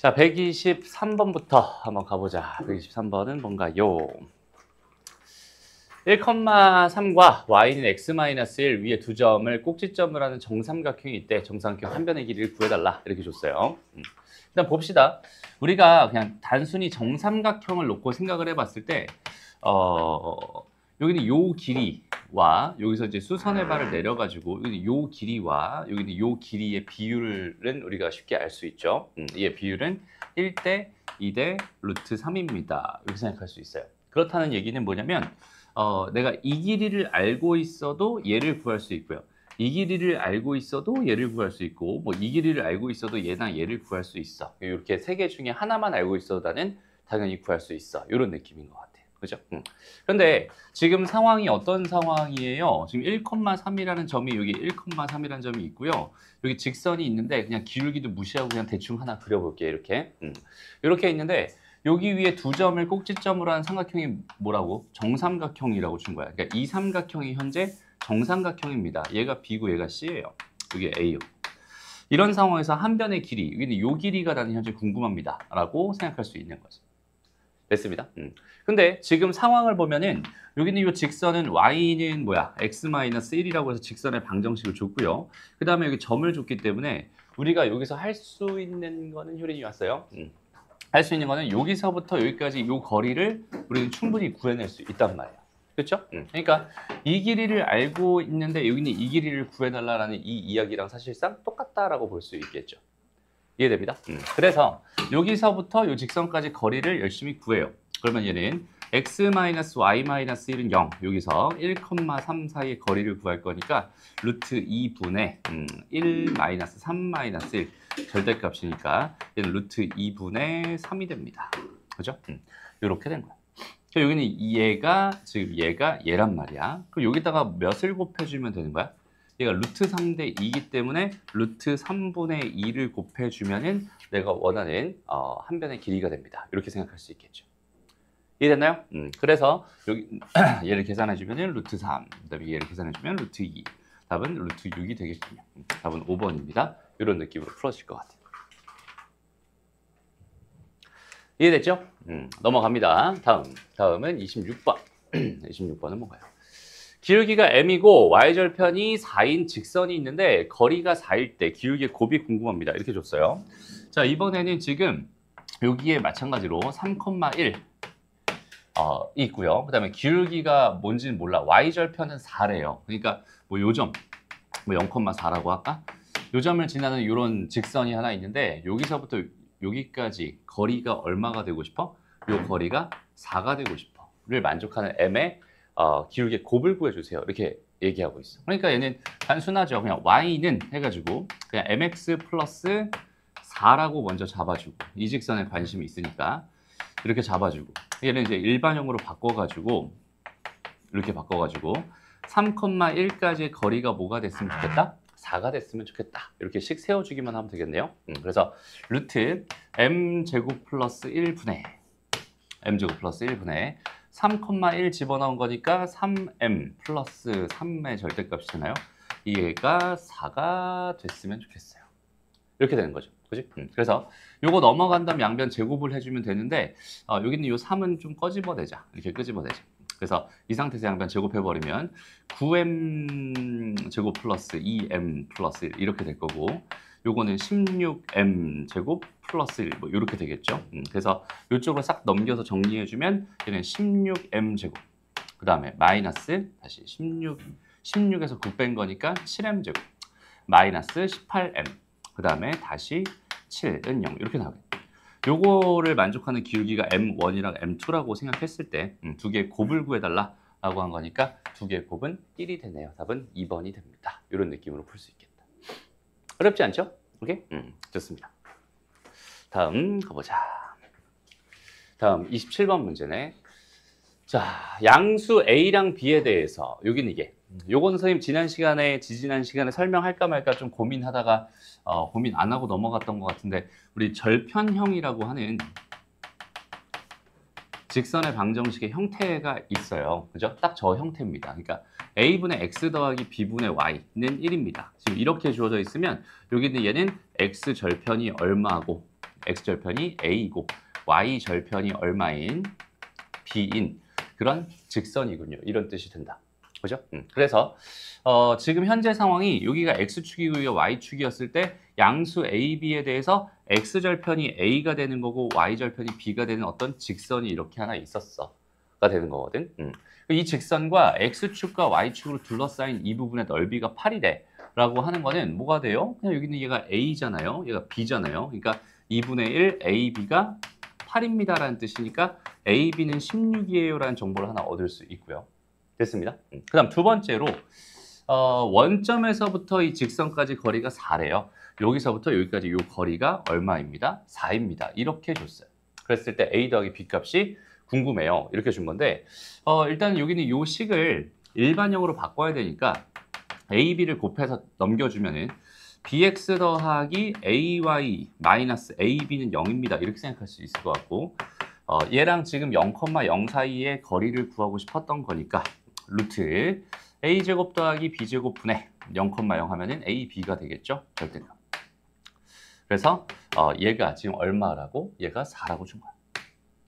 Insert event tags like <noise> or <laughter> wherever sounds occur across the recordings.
자, 123번부터 한번 가보자. 123번은 뭔가요? 1,3과 y는 x-1 위에 두 점을 꼭지점을 하는 정삼각형이 있대. 정삼각형 한 변의 길이를 구해달라. 이렇게 줬어요. 음. 일단 봅시다. 우리가 그냥 단순히 정삼각형을 놓고 생각을 해봤을 때, 어, 여기는 요 길이와 여기서 이제 수선의 발을 내려가지고 여기는 요 길이와 여기는 요 길이의 비율은 우리가 쉽게 알 수 있죠. 음, 이의 비율은 1대 2대 루트 3입니다. 이렇게 생각할 수 있어요. 그렇다는 얘기는 뭐냐면 어, 내가 이 길이를 알고 있어도 얘를 구할 수 있고요. 이 길이를 알고 있어도 얘를 구할 수 있고 뭐 이 길이를 알고 있어도 얘나 얘를 구할 수 있어. 이렇게 세 개 중에 하나만 알고 있어도 나는 당연히 구할 수 있어. 이런 느낌인 것 같아요. 그죠? 음. 그런데 지금 상황이 어떤 상황이에요? 지금 1,3이라는 점이 여기 1,3이라는 점이 있고요. 여기 직선이 있는데 그냥 기울기도 무시하고 그냥 대충 하나 그려볼게요. 이렇게. 음. 이렇게 있는데 여기 위에 두 점을 꼭지점으로 한 삼각형이 뭐라고? 정삼각형이라고 준 거야. 그러니까 이 삼각형이 현재 정삼각형입니다. 얘가 B고 얘가 C예요. 이게 A요. 이런 상황에서 한 변의 길이, 여기는 요 길이가 나는 현재 궁금합니다. 라고 생각할 수 있는 거죠. 됐습니다. 음. 근데 지금 상황을 보면은 여기는 이 직선은 y는 뭐야? x-1이라고 해서 직선의 방정식을 줬고요. 그 다음에 여기 점을 줬기 때문에 우리가 여기서 할 수 있는 거는 효린이 왔어요. 음. 할수 있는 거는 여기서부터 여기까지 이 거리를 우리는 충분히 구해낼 수 있단 말이야. 그렇죠? 음. 그러니까 이 길이를 알고 있는데 여기는 이 길이를 구해달라는 이 이야기랑 사실상 똑같다라고 볼 수 있겠죠. 이해됩니다. 음. 그래서 여기서부터 이 직선까지 거리를 열심히 구해요. 그러면 얘는 x-y-1은 0 여기서 1,3 사이의 거리를 구할 거니까 루트 2분의 음, 1-3-1 절대값이니까 얘는 루트 2분의 3이 됩니다. 그죠? 음, 이렇게 된 거야. 여기는 얘가 지금 얘가 얘란 말이야. 그럼 여기다가 몇을 곱해주면 되는 거야? 얘가 루트 3대 2이기 때문에 루트 3분의 2를 곱해주면은 내가 원하는 어, 한 변의 길이가 됩니다. 이렇게 생각할 수 있겠죠. 이해됐나요? 음, 그래서 여기 <clears throat> 얘를 계산해주면은 루트 3, 그다음에 얘를 계산해주면 루트 2. 답은 루트 6이 되겠군요. 음, 답은 5번입니다. 이런 느낌으로 풀어질 것 같아요. 이해됐죠? 음, 넘어갑니다. 다음, 다음은 26번. 26번은 <clears throat> 뭔가요? 기울기가 m이고 y절편이 4인 직선이 있는데 거리가 4일 때 기울기의 곱이 궁금합니다. 이렇게 줬어요. 자 이번에는 지금 여기에 마찬가지로 3,1 어, 있고요. 그 다음에 기울기가 뭔지는 몰라. y절편은 4래요. 그러니까 뭐 요점 뭐 0,4라고 할까? 요점을 지나는 이런 직선이 하나 있는데 여기서부터 여기까지 거리가 얼마가 되고 싶어? 요 거리가 4가 되고 싶어. 를 만족하는 m의 어, 기울기의 곱을 구해주세요. 이렇게 얘기하고 있어. 그러니까 얘는 단순하죠. 그냥 y는 해가지고 그냥 mx 플러스 4라고 먼저 잡아주고 이 직선에 관심이 있으니까 이렇게 잡아주고 얘는 이제 일반형으로 바꿔가지고 이렇게 바꿔가지고 3,1까지의 거리가 뭐가 됐으면 좋겠다? 4가 됐으면 좋겠다. 이렇게 씩 세워주기만 하면 되겠네요. 음, 그래서 루트 m 제곱 플러스 1분의 m 제곱 플러스 1분의 3,1 집어넣은 거니까 3m 플러스 3의 절대값이잖아요. 얘가 4가 됐으면 좋겠어요. 이렇게 되는 거죠. 그지? 음. 그래서 요거 넘어간 다음 양변 제곱을 해주면 되는데 어, 여기 있는 요 3은 좀 꺼집어내자. 이렇게 끄집어내자. 그래서 이 상태에서 양변 제곱해버리면 9m 제곱 플러스 2m 플러스 1 이렇게 될 거고 요거는 16m 제곱 플러스 1, 뭐 이렇게 되겠죠. 음, 그래서 이쪽으로 싹 넘겨서 정리해주면 얘는 16m 제곱. 그 다음에 마이너스 다시 16, 16에서 9 뺀 거니까 7m 제곱. 마이너스 18m. 그 다음에 다시 7은 0 이렇게 나오겠죠. 요거를 만족하는 기울기가 M1이랑 M2라고 생각했을 때두 음, 개의 곱을 구해달라 라고 한 거니까 두 개의 곱은 1이 되네요. 답은 2번이 됩니다. 이런 느낌으로 풀 수 있겠다. 어렵지 않죠? 오케이? 음, 좋습니다. 다음 가보자. 다음 27번 문제네. 자, 양수 A랑 B에 대해서 여기는 이게 요건 선생님 지난 시간에 지지난 시간에 설명할까 말까 좀 고민하다가 어, 고민 안 하고 넘어갔던 것 같은데 우리 절편형이라고 하는 직선의 방정식의 형태가 있어요. 그죠? 딱 저 형태입니다. 그러니까 a분의 x 더하기 b분의 y는 1입니다. 지금 이렇게 주어져 있으면 여기는 얘는 x 절편이 얼마고 x절편이 a이고 y절편이 얼마인 b인 그런 직선이군요. 이런 뜻이 된다. 그죠? 음. 그래서 어, 지금 현재 상황이 여기가 x축이고 y축이었을 때 양수 a, b에 대해서 x절편이 a가 되는 거고 y절편이 b가 되는 어떤 직선이 이렇게 하나 있었어 가 되는 거거든. 음. 이 직선과 x축과 y축으로 둘러싸인 이 부분의 넓이가 8이래. 라고 하는 거는 뭐가 돼요? 그냥 여기는 얘가 a잖아요. 얘가 b잖아요. 그러니까 2분의 1 ab가 8입니다 라는 뜻이니까 ab는 16이에요 라는 정보를 하나 얻을 수 있고요. 됐습니다. 음. 그 다음 두 번째로 어, 원점에서부터 이 직선까지 거리가 4래요. 여기서부터 여기까지 이 거리가 얼마입니다? 4입니다. 이렇게 줬어요. 그랬을 때 a 더하기 b 값이 궁금해요. 이렇게 준 건데 어, 일단 여기는 이 식을 일반형으로 바꿔야 되니까 a, b를 곱해서 넘겨주면은 bx 더하기 ay 마이너스 ab는 0입니다. 이렇게 생각할 수 있을 것 같고 어, 얘랑 지금 0,0 사이의 거리를 구하고 싶었던 거니까 루트 a제곱 더하기 b제곱 분의 0,0 하면은 ab가 되겠죠. 절대값. 그래서 어, 얘가 지금 얼마라고? 얘가 4라고 준 거야.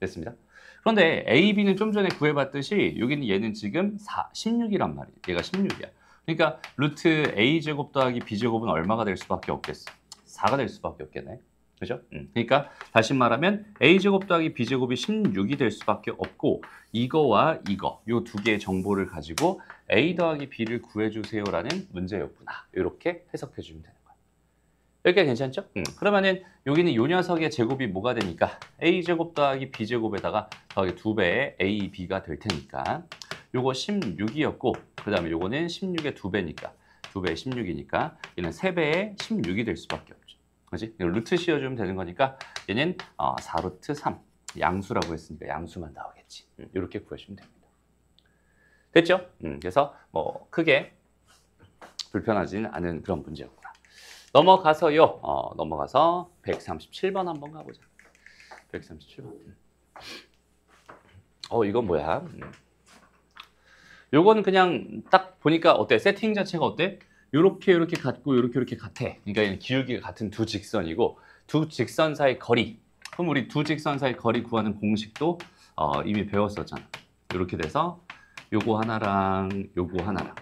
됐습니다. 그런데 ab는 좀 전에 구해봤듯이 여기는 얘는 지금 4, 16이란 말이에요. 얘가 16이야. 그러니까 루트 a제곱 더하기 b제곱은 얼마가 될 수밖에 없겠어? 4가 될 수밖에 없겠네. 그죠? 음. 그러니까 다시 말하면 a제곱 더하기 b제곱이 16이 될 수밖에 없고 이거와 이거 요 두 개의 정보를 가지고 a 더하기 b를 구해주세요라는 문제였구나. 이렇게 해석해 주면 되는 거야. 여기까지 괜찮죠? 음. 그러면은 여기는 요 녀석의 제곱이 뭐가 되니까 a제곱 더하기 b제곱에다가 더하기 두 배의 a, b가 될 테니까 요거 16이었고 그 다음에 요거는 16의 두 배니까 두 배의 16이니까 얘는 세 배의 16이 될 수밖에 없죠. 그지? 루트 씌워주면 되는 거니까 얘는 어, 4루트 3 양수라고 했으니까 양수만 나오겠지. 음, 이렇게 구하시면 됩니다. 됐죠? 음, 그래서 뭐 크게 불편하지는 않은 그런 문제였구나. 넘어가서요. 어, 넘어가서 137번 한번 가보자. 137번. 어, 이건 뭐야? 음. 요거는 그냥 딱 보니까 어때? 세팅 자체가 어때? 요렇게 요렇게 같고 요렇게 요렇게 같아. 그러니까 기울기가 같은 두 직선이고 두 직선 사이 거리. 그럼 우리 두 직선 사이 거리 구하는 공식도 어, 이미 배웠었잖아. 이렇게 돼서 요거 하나랑 요거 하나랑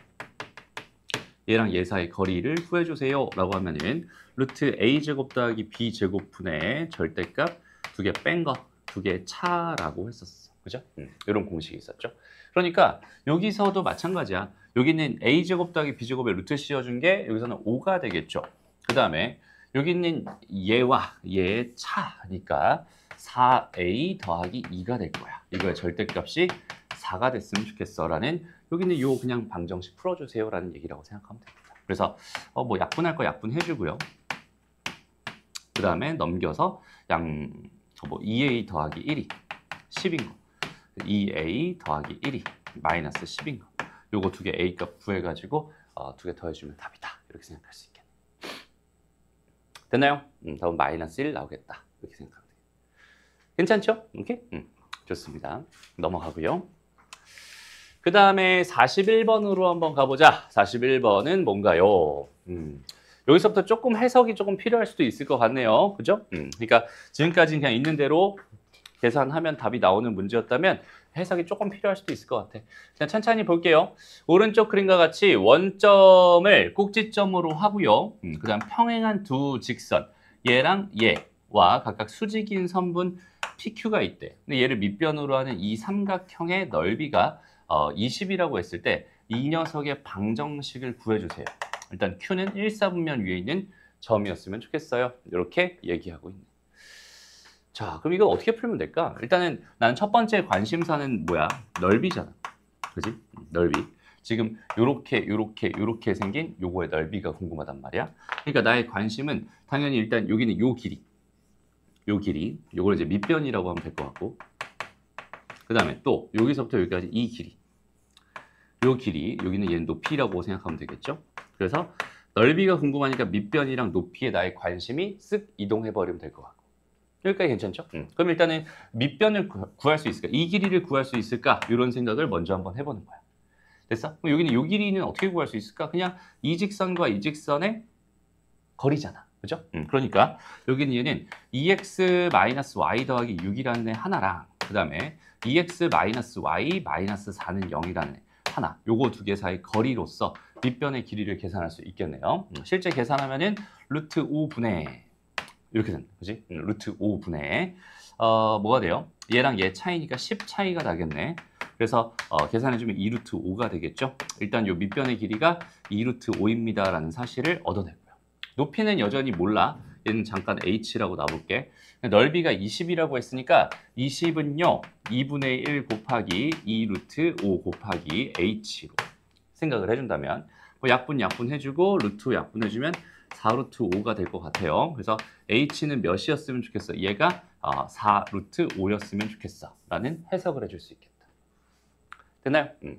얘랑 얘 사이 거리를 구해주세요 라고 하면은 루트 a제곱 더하기 b제곱 분의 절대값 두 개뺀거두개 차라고 했었어. 그죠? 음, 이런 공식이 있었죠. 그러니까 여기서도 마찬가지야. 여기는 a제곱 더하기 b제곱에 루트 씌워준 게 여기서는 5가 되겠죠. 그 다음에 여기 있는 얘와 얘의 차니까 4a 더하기 2가 될 거야. 이거의 절대값이 4가 됐으면 좋겠어 라는 여기는 요 그냥 방정식 풀어주세요 라는 얘기라고 생각하면 됩니다. 그래서 어, 뭐 약분할 거 약분 해주고요. 그 다음에 넘겨서 양, 뭐 2a 더하기 1이 10인 거 2a 더하기 1이 마이너스 10인 거 요거 두 개 a 값 구해가지고 어, 두 개 더해주면 답이다. 이렇게 생각할 수 있겠네. 됐나요? 음, 답은 마이너스 1 나오겠다. 이렇게 생각하면 돼요. 괜찮죠? 오케이? 음, 좋습니다. 넘어가고요. 그 다음에 41번으로 한번 가보자. 41번은 뭔가요? 음, 여기서부터 조금 해석이 조금 필요할 수도 있을 것 같네요. 그죠? 음, 그러니까 지금까지는 그냥 있는 대로 계산하면 답이 나오는 문제였다면 해석이 조금 필요할 수도 있을 것 같아. 그냥 천천히 볼게요. 오른쪽 그림과 같이 원점을 꼭지점으로 하고요. 음, 그 다음 평행한 두 직선, 얘랑 얘와 각각 수직인 선분 PQ가 있대. 근데 얘를 밑변으로 하는 이 삼각형의 넓이가 어, 20이라고 했을 때 이 녀석의 방정식을 구해주세요. 일단 Q는 1사분면 위에 있는 점이었으면 좋겠어요. 이렇게 얘기하고 있네. 자, 그럼 이거 어떻게 풀면 될까? 일단은 나는 첫 번째 관심사는 뭐야? 넓이잖아. 그지? 넓이. 지금 요렇게 요렇게 요렇게 생긴 요거의 넓이가 궁금하단 말이야. 그러니까 나의 관심은 당연히 일단 여기는 요 길이. 요 길이. 요걸 이제 밑변이라고 하면 될 것 같고. 그 다음에 또 여기서부터 여기까지 이 길이. 요 길이 여기는 얘는 높이라고 생각하면 되겠죠. 그래서 넓이가 궁금하니까 밑변이랑 높이에 나의 관심이 쓱 이동해 버리면 될 것 같고 여기까지 괜찮죠? 음. 그럼 일단은 밑변을 구할 수 있을까? 이 길이를 구할 수 있을까? 이런 생각을 먼저 한번 해보는 거야. 됐어? 그럼 여기는 요 길이는 어떻게 구할 수 있을까? 그냥 이 직선과 이 직선의 거리잖아. 그죠? 음, 그러니까 여기는 얘는 2x-y 더하기 6이라는 애 하나랑 그 다음에 2x-y 마이너스 4는 0이라는 애 하나 요거 두 개 사이 거리로서 밑변의 길이를 계산할 수 있겠네요. 음, 실제 계산하면은 루트 5분의 이렇게 된다. 그지? 음, 루트 5분의 어, 뭐가 돼요? 얘랑 얘 차이니까 10 차이가 나겠네. 그래서 어, 계산해주면 2루트 5가 되겠죠. 일단 요 밑변의 길이가 2루트 5입니다라는 사실을 얻어내고요. 높이는 여전히 몰라. 얘는 잠깐 h라고 놔볼게. 넓이가 20이라고 했으니까 20은요 2분의 1 곱하기 2 루트 5 곱하기 h로 생각을 해준다면 뭐 약분 약분 해주고 루트 약분 해주면 4 루트 5가 될 것 같아요. 그래서 h는 몇이었으면 좋겠어? 얘가 어, 4루트 5였으면 좋겠어. 라는 해석을 해줄 수 있겠다. 됐나요? 음.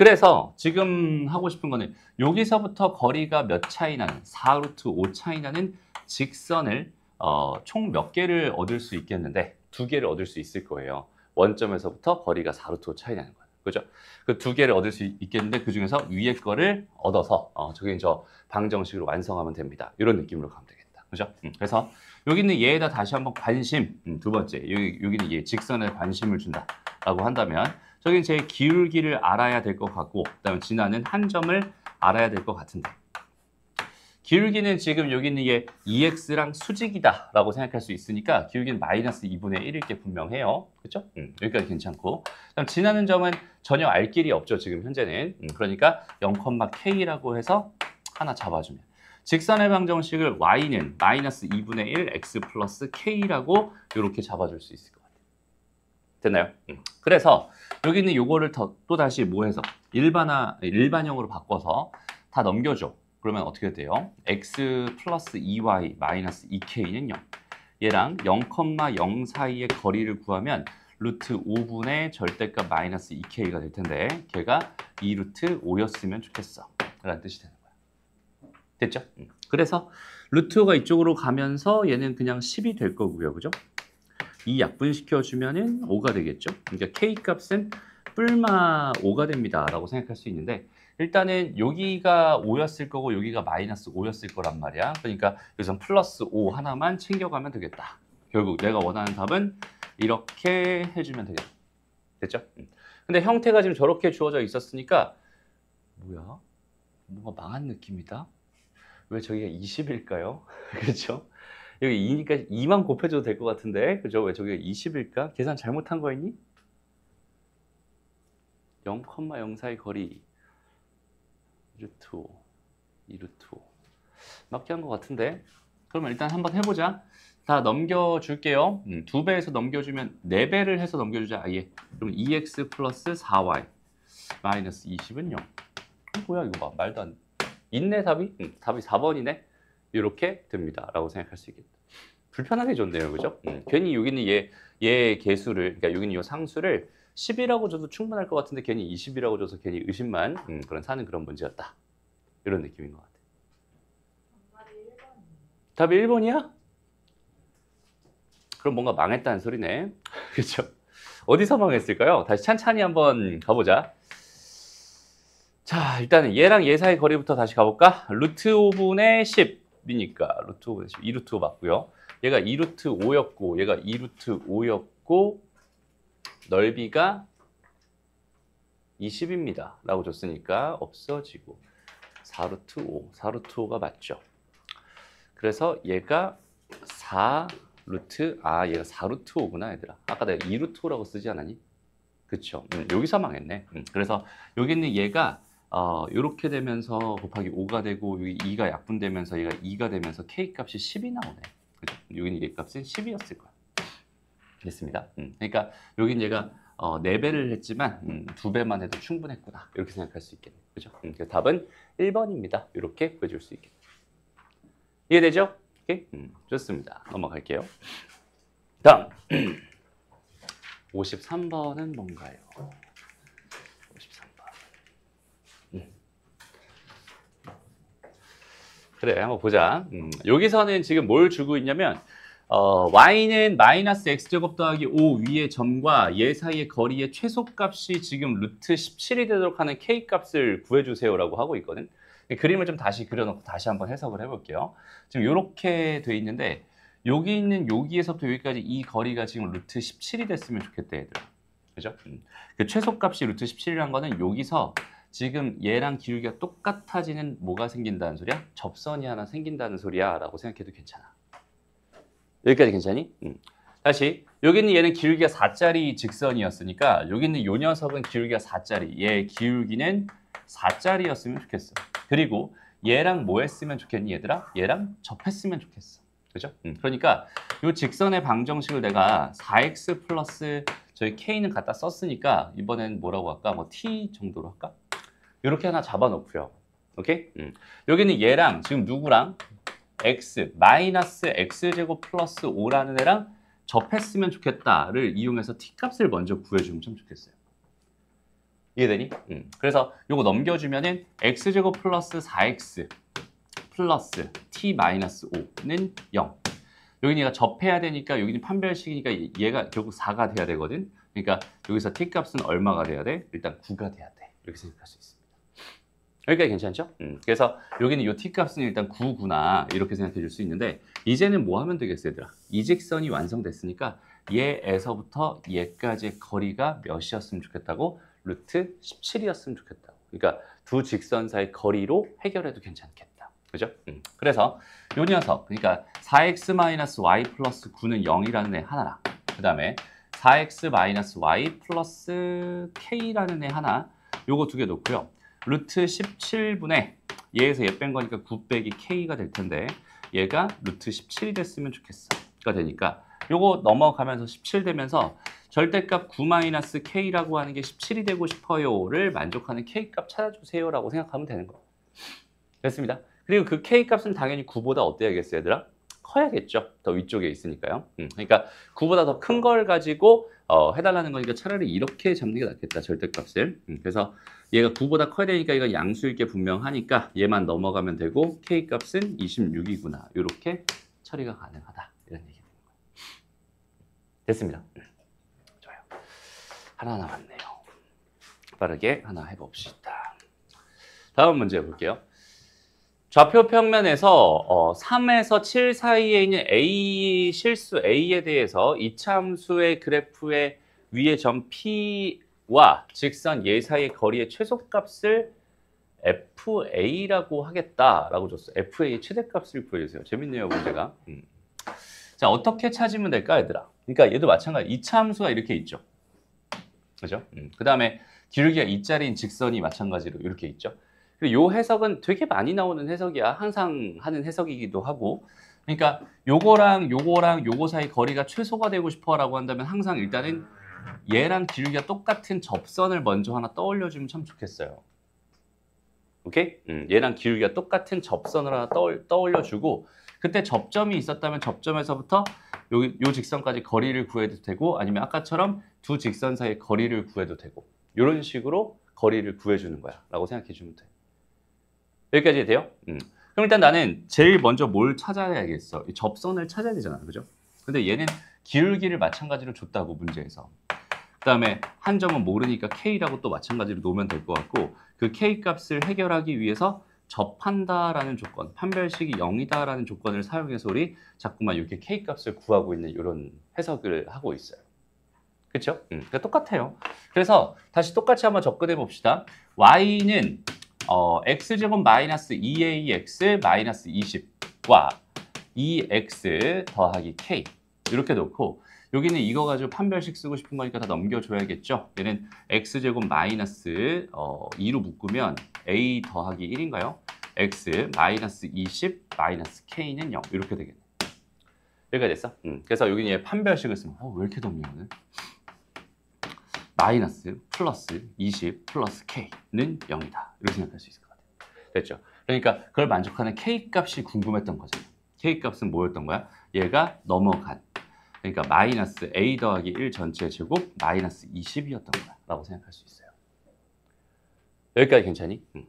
그래서 지금 하고 싶은 거는 여기서부터 거리가 몇 차이 나는 4루트 5 차이 나는 직선을 어, 총 몇 개를 얻을 수 있겠는데 두 개를 얻을 수 있을 거예요. 원점에서부터 거리가 4루트 5 차이 나는 거예요. 그죠? 그 두 개를 얻을 수 있겠는데 그 중에서 위에 거를 얻어서 어, 저기 저 방정식으로 완성하면 됩니다. 이런 느낌으로 가면 되겠다. 그죠? 음, 그래서 여기는 얘에다 다시 한번 관심 음, 두 번째 여기, 여기는 얘 직선에 관심을 준다라고 한다면 저긴 제 기울기를 알아야 될 것 같고 그다음에 지나는 한 점을 알아야 될 것 같은데 기울기는 지금 여기 있는 게 2x랑 수직이다 라고 생각할 수 있으니까 기울기는 마이너스 2분의 1일 게 분명해요. 그렇죠? 음, 여기까지 괜찮고 그다음 지나는 점은 전혀 알 길이 없죠. 지금 현재는. 음, 그러니까 0,k라고 해서 하나 잡아주면 직선의 방정식을 y는 마이너스 2분의 1 x 플러스 k라고 이렇게 잡아줄 수 있을 것 같아요. 됐나요? 음. 그래서 여기 있는 요거를 더, 또 다시 뭐 해서 일반화, 일반형으로 바꿔서 다 넘겨줘. 그러면 어떻게 돼요? x 플러스 2y 마이너스 2k는 0. 얘랑 0,0 사이의 거리를 구하면 루트 5분의 절대값 마이너스 2k가 될 텐데 걔가 2루트 5였으면 좋겠어. 라는 뜻이 되는 거야. 됐죠? 음. 그래서 루트가 이쪽으로 가면서 얘는 그냥 10이 될 거고요. 그죠? 이 약분시켜주면은 5가 되겠죠? 그러니까 k 값은 뿔마 5가 됩니다. 라고 생각할 수 있는데 일단은 여기가 5였을 거고 여기가 마이너스 5였을 거란 말이야. 그러니까 여기서 플러스 5 하나만 챙겨가면 되겠다. 결국 내가 원하는 답은 이렇게 해주면 되겠다. 됐죠? 음. 근데 형태가 지금 저렇게 주어져 있었으니까 뭐야? 뭔가 망한 느낌이다. 왜 저기가 20일까요? 그렇죠? 여기 2니까 2만 곱해줘도 될 것 같은데? 그죠? 왜 저기가 20일까? 계산 잘못한 거였니? 0,04의 거리. 루트 5, 2루트 5 맞게 한 것 같은데? 그러면 일단 한번 해보자. 다 넘겨줄게요. 음, 2배에서 넘겨주면 4배를 해서 넘겨주자. 아예. 그럼 2x 플러스 4y 마이너스 20은 0 뭐야 이거 봐. 말도 안 있네 답이? 음, 답이 4번이네 이렇게 됩니다 라고 생각할 수 있겠다 불편하게 줬네요 그죠? 음, 괜히 여기는 얘, 얘 개수를 그러니까 여기는 이 상수를 10이라고 줘도 충분할 것 같은데 괜히 20이라고 줘서 괜히 의심만 음, 그런 사는 그런 문제였다. 이런 느낌인 것 같아. 답이 1번이야? 그럼 뭔가 망했다는 소리네. <laughs> 그렇죠? 어디서 망했을까요? 다시 찬찬히 한번 가보자. 자, 일단은 얘랑 얘 사이 거리부터 다시 가볼까? 루트 5분의 10 이니까 루트 5분의 10, 2루트 5 맞고요. 얘가 2루트 5였고 얘가 2루트 5였고 넓이가 20입니다. 라고 줬으니까 없어지고 4루트 5, 4루트 5가 맞죠. 그래서 얘가 4루트, 아 얘가 4루트 5구나 얘들아. 아까 내가 2루트 5라고 쓰지 않았니? 그쵸. 음, 여기서 망했네. 음, 그래서 여기 있는 얘가 어, 이렇게 되면서 곱하기 5가 되고 여기 2가 약분되면서 얘가 2가 되면서 k 값이 10이 나오네. 그죠? 여기는 얘 값은 10이었을 거야. 됐습니다. 음, 그러니까 여긴 얘가 어, 4배를 했지만 음, 2배만 해도 충분했구나 이렇게 생각할 수 있겠네요. 그죠? 음, 그 답은 1번입니다. 이렇게 구해줄 수 있겠네요. 이해되죠? 오케이? 음, 좋습니다. 넘어갈게요. 다음 <clears throat> 53번은 뭔가요? 53번 음. 그래 한번 보자. 음, 여기서는 지금 뭘 주고 있냐면 어, y는 마이너스 x제곱 더하기 5 위의 점과 얘 사이의 거리의 최소값이 지금 루트 17이 되도록 하는 k값을 구해주세요라고 하고 있거든. 그림을 좀 다시 그려놓고 다시 한번 해석을 해볼게요. 지금 이렇게 돼 있는데 여기 있는 여기에서부터 여기까지 이 거리가 지금 루트 17이 됐으면 좋겠다 얘들아. 그죠? 음. 그 최소값이 루트 17이라는 거는 여기서 지금 얘랑 기울기가 똑같아지는 뭐가 생긴다는 소리야? 접선이 하나 생긴다는 소리야 라고 생각해도 괜찮아. 여기까지 괜찮니? 음. 다시 여기 있는 얘는 기울기가 4짜리 직선이었으니까 여기 있는 요 녀석은 기울기가 4짜리 얘 기울기는 4짜리였으면 좋겠어. 그리고 얘랑 뭐 했으면 좋겠니 얘들아? 얘랑 접했으면 좋겠어. 그죠? 음. 그러니까 이 직선의 방정식을 내가 4x 플러스 저희 k는 갖다 썼으니까 이번엔 뭐라고 할까? 뭐 t 정도로 할까? 이렇게 하나 잡아놓고요. 오케이? 음. 여기는 얘랑 지금 누구랑 x 마이너스 x제곱 플러스 5라는 애랑 접했으면 좋겠다를 이용해서 t 값을 먼저 구해주면 참 좋겠어요. 이해되니? 음. 그래서 요거 넘겨주면은 x제곱 플러스 4x 플러스 t 마이너스 5는 0. 여기 얘가 접해야 되니까 여기는 판별식이니까 얘가 결국 4가 돼야 되거든. 그러니까 여기서 t 값은 얼마가 돼야 돼? 일단 9가 돼야 돼. 이렇게 생각할 수 있습니다. 여기까지 괜찮죠? 음. 그래서 여기는 이 t 값은 일단 9구나 이렇게 생각해 줄 수 있는데 이제는 뭐 하면 되겠어요, 얘들아? 이 직선이 완성됐으니까 얘에서부터 얘까지의 거리가 몇이었으면 좋겠다고? 루트 17이었으면 좋겠다고. 그러니까 두 직선 사이 거리로 해결해도 괜찮겠다. 그죠? 음. 그래서 요 녀석, 그러니까 4x-y 플러스 9는 0이라는 애 하나랑 그 다음에 4x-y 플러스 k라는 애 하나 요거 두 개 놓고요. 루트 17분의 얘에서 얘 뺀 거니까 9 빼기 k가 될 텐데 얘가 루트 17이 됐으면 좋겠어. 가 되니까 요거 넘어가면서 17 되면서 절대값 9-k라고 하는 게 17이 되고 싶어요를 만족하는 k값 찾아주세요라고 생각하면 되는 거예요. 됐습니다. 그리고 그 k값은 당연히 9보다 어때야겠어요, 얘들아? 커야겠죠. 더 위쪽에 있으니까요. 음, 그러니까 9보다 더 큰 걸 가지고 어, 해달라는 거니까 차라리 이렇게 잡는 게 낫겠다, 절대값을. 음, 그래서 얘가 9보다 커야 되니까 이건 양수일 게 분명하니까 얘만 넘어가면 되고 k값은 26이구나. 이렇게 처리가 가능하다. 이런 얘기 되는 거예요. 됐습니다. 음, 좋아요. 하나 남았네요. 빠르게 하나 해봅시다. 다음 문제 볼게요. 좌표 평면에서 어, 3에서 7 사이에 있는 A 실수 A에 대해서 이차함수의 그래프의 위에 점 P와 직선 얘 사이의 거리의 최소값을 FA라고 하겠다라고 줬어요. FA의 최대값을 구해주세요. 재밌네요, 문제가. 음. 자, 어떻게 찾으면 될까, 얘들아? 그러니까 얘도 마찬가지. 이차함수가 이렇게 있죠. 그죠? 음. 그 다음에 기울기가 2짜리인 직선이 마찬가지로 이렇게 있죠. 요 해석은 되게 많이 나오는 해석이야. 항상 하는 해석이기도 하고. 그러니까 요거랑 요거랑 요거 사이 거리가 최소가 되고 싶어라고 한다면 항상 일단은 얘랑 기울기가 똑같은 접선을 먼저 하나 떠올려주면 참 좋겠어요. 오케이? 음, 얘랑 기울기가 똑같은 접선을 하나 떠올, 떠올려주고 그때 접점이 있었다면 접점에서부터 요, 요 직선까지 거리를 구해도 되고 아니면 아까처럼 두 직선 사이 거리를 구해도 되고 이런 식으로 거리를 구해주는 거야 라고 생각해 주면 돼. 여기까지 돼요? 음. 그럼 일단 나는 제일 먼저 뭘 찾아야겠어? 이 접선을 찾아야 되잖아. 그죠? 근데 얘는 기울기를 마찬가지로 줬다고 문제에서. 그 다음에 한 점은 모르니까 K라고 또 마찬가지로 놓으면 될 것 같고 그 K 값을 해결하기 위해서 접한다라는 조건, 판별식이 0이다라는 조건을 사용해서 우리 자꾸만 이렇게 K 값을 구하고 있는 이런 해석을 하고 있어요. 그렇죠? 음, 그러니까 똑같아요. 그래서 다시 똑같이 한번 접근해 봅시다. Y는 어, x제곱 마이너스 2ax 마이너스 20과 2x 더하기 k 이렇게 놓고 여기는 이거 가지고 판별식 쓰고 싶은 거니까 다 넘겨줘야겠죠. 얘는 x제곱 마이너스 어, 2로 묶으면 a 더하기 1인가요? x 마이너스 20 마이너스 k는 0 이렇게 되겠네. 여기가 됐어? 음, 그래서 여기는 얘 판별식을 쓰면 어, 왜 이렇게 덥냐 오늘? 마이너스 플러스 20 플러스 k는 0이다. 이렇게 생각할 수 있을 것 같아요. 됐죠? 그러니까 그걸 만족하는 k 값이 궁금했던 거잖아요. k 값은 뭐였던 거야? 얘가 넘어간. 그러니까 마이너스 a 더하기 1 전체 제곱 마이너스 20이었던 거야. 라고 생각할 수 있어요. 여기까지 괜찮니? 응.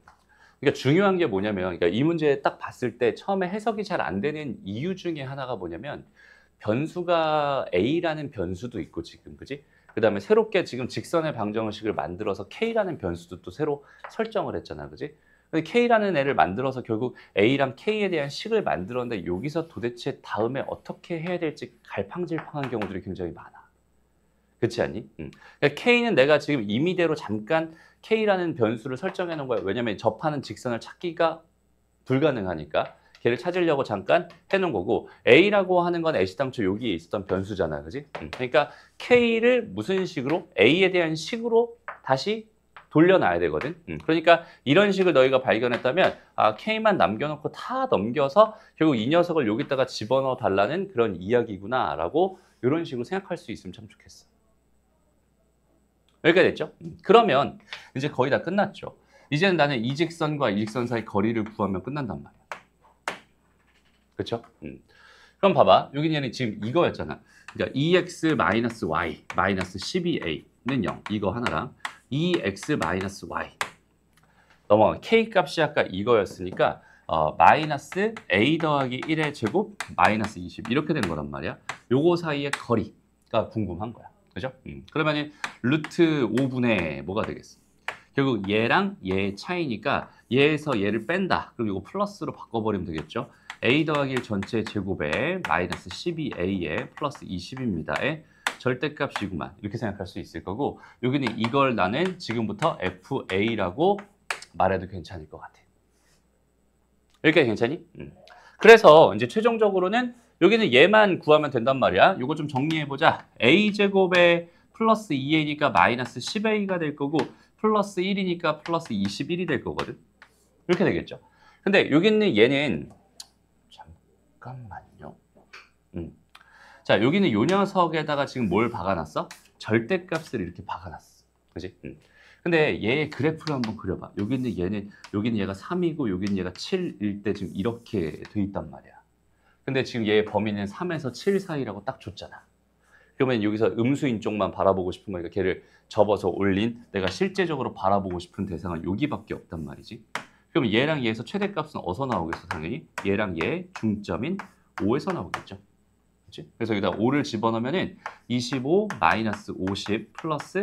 그러니까 중요한 게 뭐냐면 그러니까 이 문제 딱 봤을 때 처음에 해석이 잘 안 되는 이유 중에 하나가 뭐냐면 변수가 a라는 변수도 있고 지금 그지? 그 다음에 새롭게 지금 직선의 방정식을 만들어서 K라는 변수도 또 새로 설정을 했잖아. 그지? 근데 K라는 애를 만들어서 결국 A랑 K에 대한 식을 만들었는데 여기서 도대체 다음에 어떻게 해야 될지 갈팡질팡한 경우들이 굉장히 많아. 그렇지 않니? 응. 그러니까 K는 내가 지금 임의대로 잠깐 K라는 변수를 설정해 놓은 거야. 왜냐면 접하는 직선을 찾기가 불가능하니까. 걔를 찾으려고 잠깐 해놓은 거고 A라고 하는 건 애시당초 여기에 있었던 변수잖아, 그지? 음, 그러니까 K를 무슨 식으로 A에 대한 식으로 다시 돌려놔야 되거든. 음, 그러니까 이런 식을 너희가 발견했다면 아, K만 남겨놓고 다 넘겨서 결국 이 녀석을 여기다가 집어넣어 달라는 그런 이야기구나 라고 이런 식으로 생각할 수 있으면 참 좋겠어. 여기까지 됐죠? 음, 그러면 이제 거의 다 끝났죠. 이제는 나는 이 직선과 이 직선 사이 거리를 구하면 끝난단 말이야. 그렇죠? 음. 그럼 봐봐. 여기 얘는 지금 이거였잖아. 그러니까 2x 마이너스 y 마이너스 12a는 0. 이거 하나랑 2x 마이너스 y 넘어가. k 값이 아까 이거였으니까 어, 마이너스 a 더하기 1의 제곱 마이너스 20 이렇게 된 거란 말이야. 요거 사이의 거리가 궁금한 거야. 그죠? 음. 그러면 루트 5분의 뭐가 되겠어? 결국 얘랑 얘의 차이니까 얘에서 얘를 뺀다. 그럼 이거 플러스로 바꿔버리면 되겠죠? A 더하기 1 전체 제곱에 마이너스 12a에 플러스 20입니다의 절대값이구만 이렇게 생각할 수 있을 거고 여기는 이걸 나는 지금부터 fa라고 말해도 괜찮을 것 같아. 이렇게 괜찮니? 음. 그래서 이제 최종적으로는 여기는 얘만 구하면 된단 말이야. 이거 좀 정리해보자. a제곱에 플러스 2a니까 마이너스 10a가 될 거고 플러스 1이니까 플러스 21이 될 거거든. 이렇게 되겠죠. 근데 여기 있는 얘는 잠깐만요. 음. 자, 여기는 요 녀석에다가 지금 뭘 박아놨어? 절대값을 이렇게 박아놨어. 그지? 음. 근데 얘의 그래프를 한번 그려봐. 여기 있는 얘는, 여기는 얘가 3이고, 여기는 얘가 7일 때 지금 이렇게 돼 있단 말이야. 근데 지금 얘의 범위는 3에서 7 사이라고 딱 줬잖아. 그러면 여기서 음수인 쪽만 바라보고 싶은 거니까 걔를 접어서 올린 내가 실제적으로 바라보고 싶은 대상은 여기밖에 없단 말이지. 그럼 얘랑 얘에서 최대값은 어디서 나오겠어 당연히? 얘랑 얘 중점인 5에서 나오겠죠. 그치? 그래서 여기다 5를 집어넣으면 은 25 마이너스 50 플러스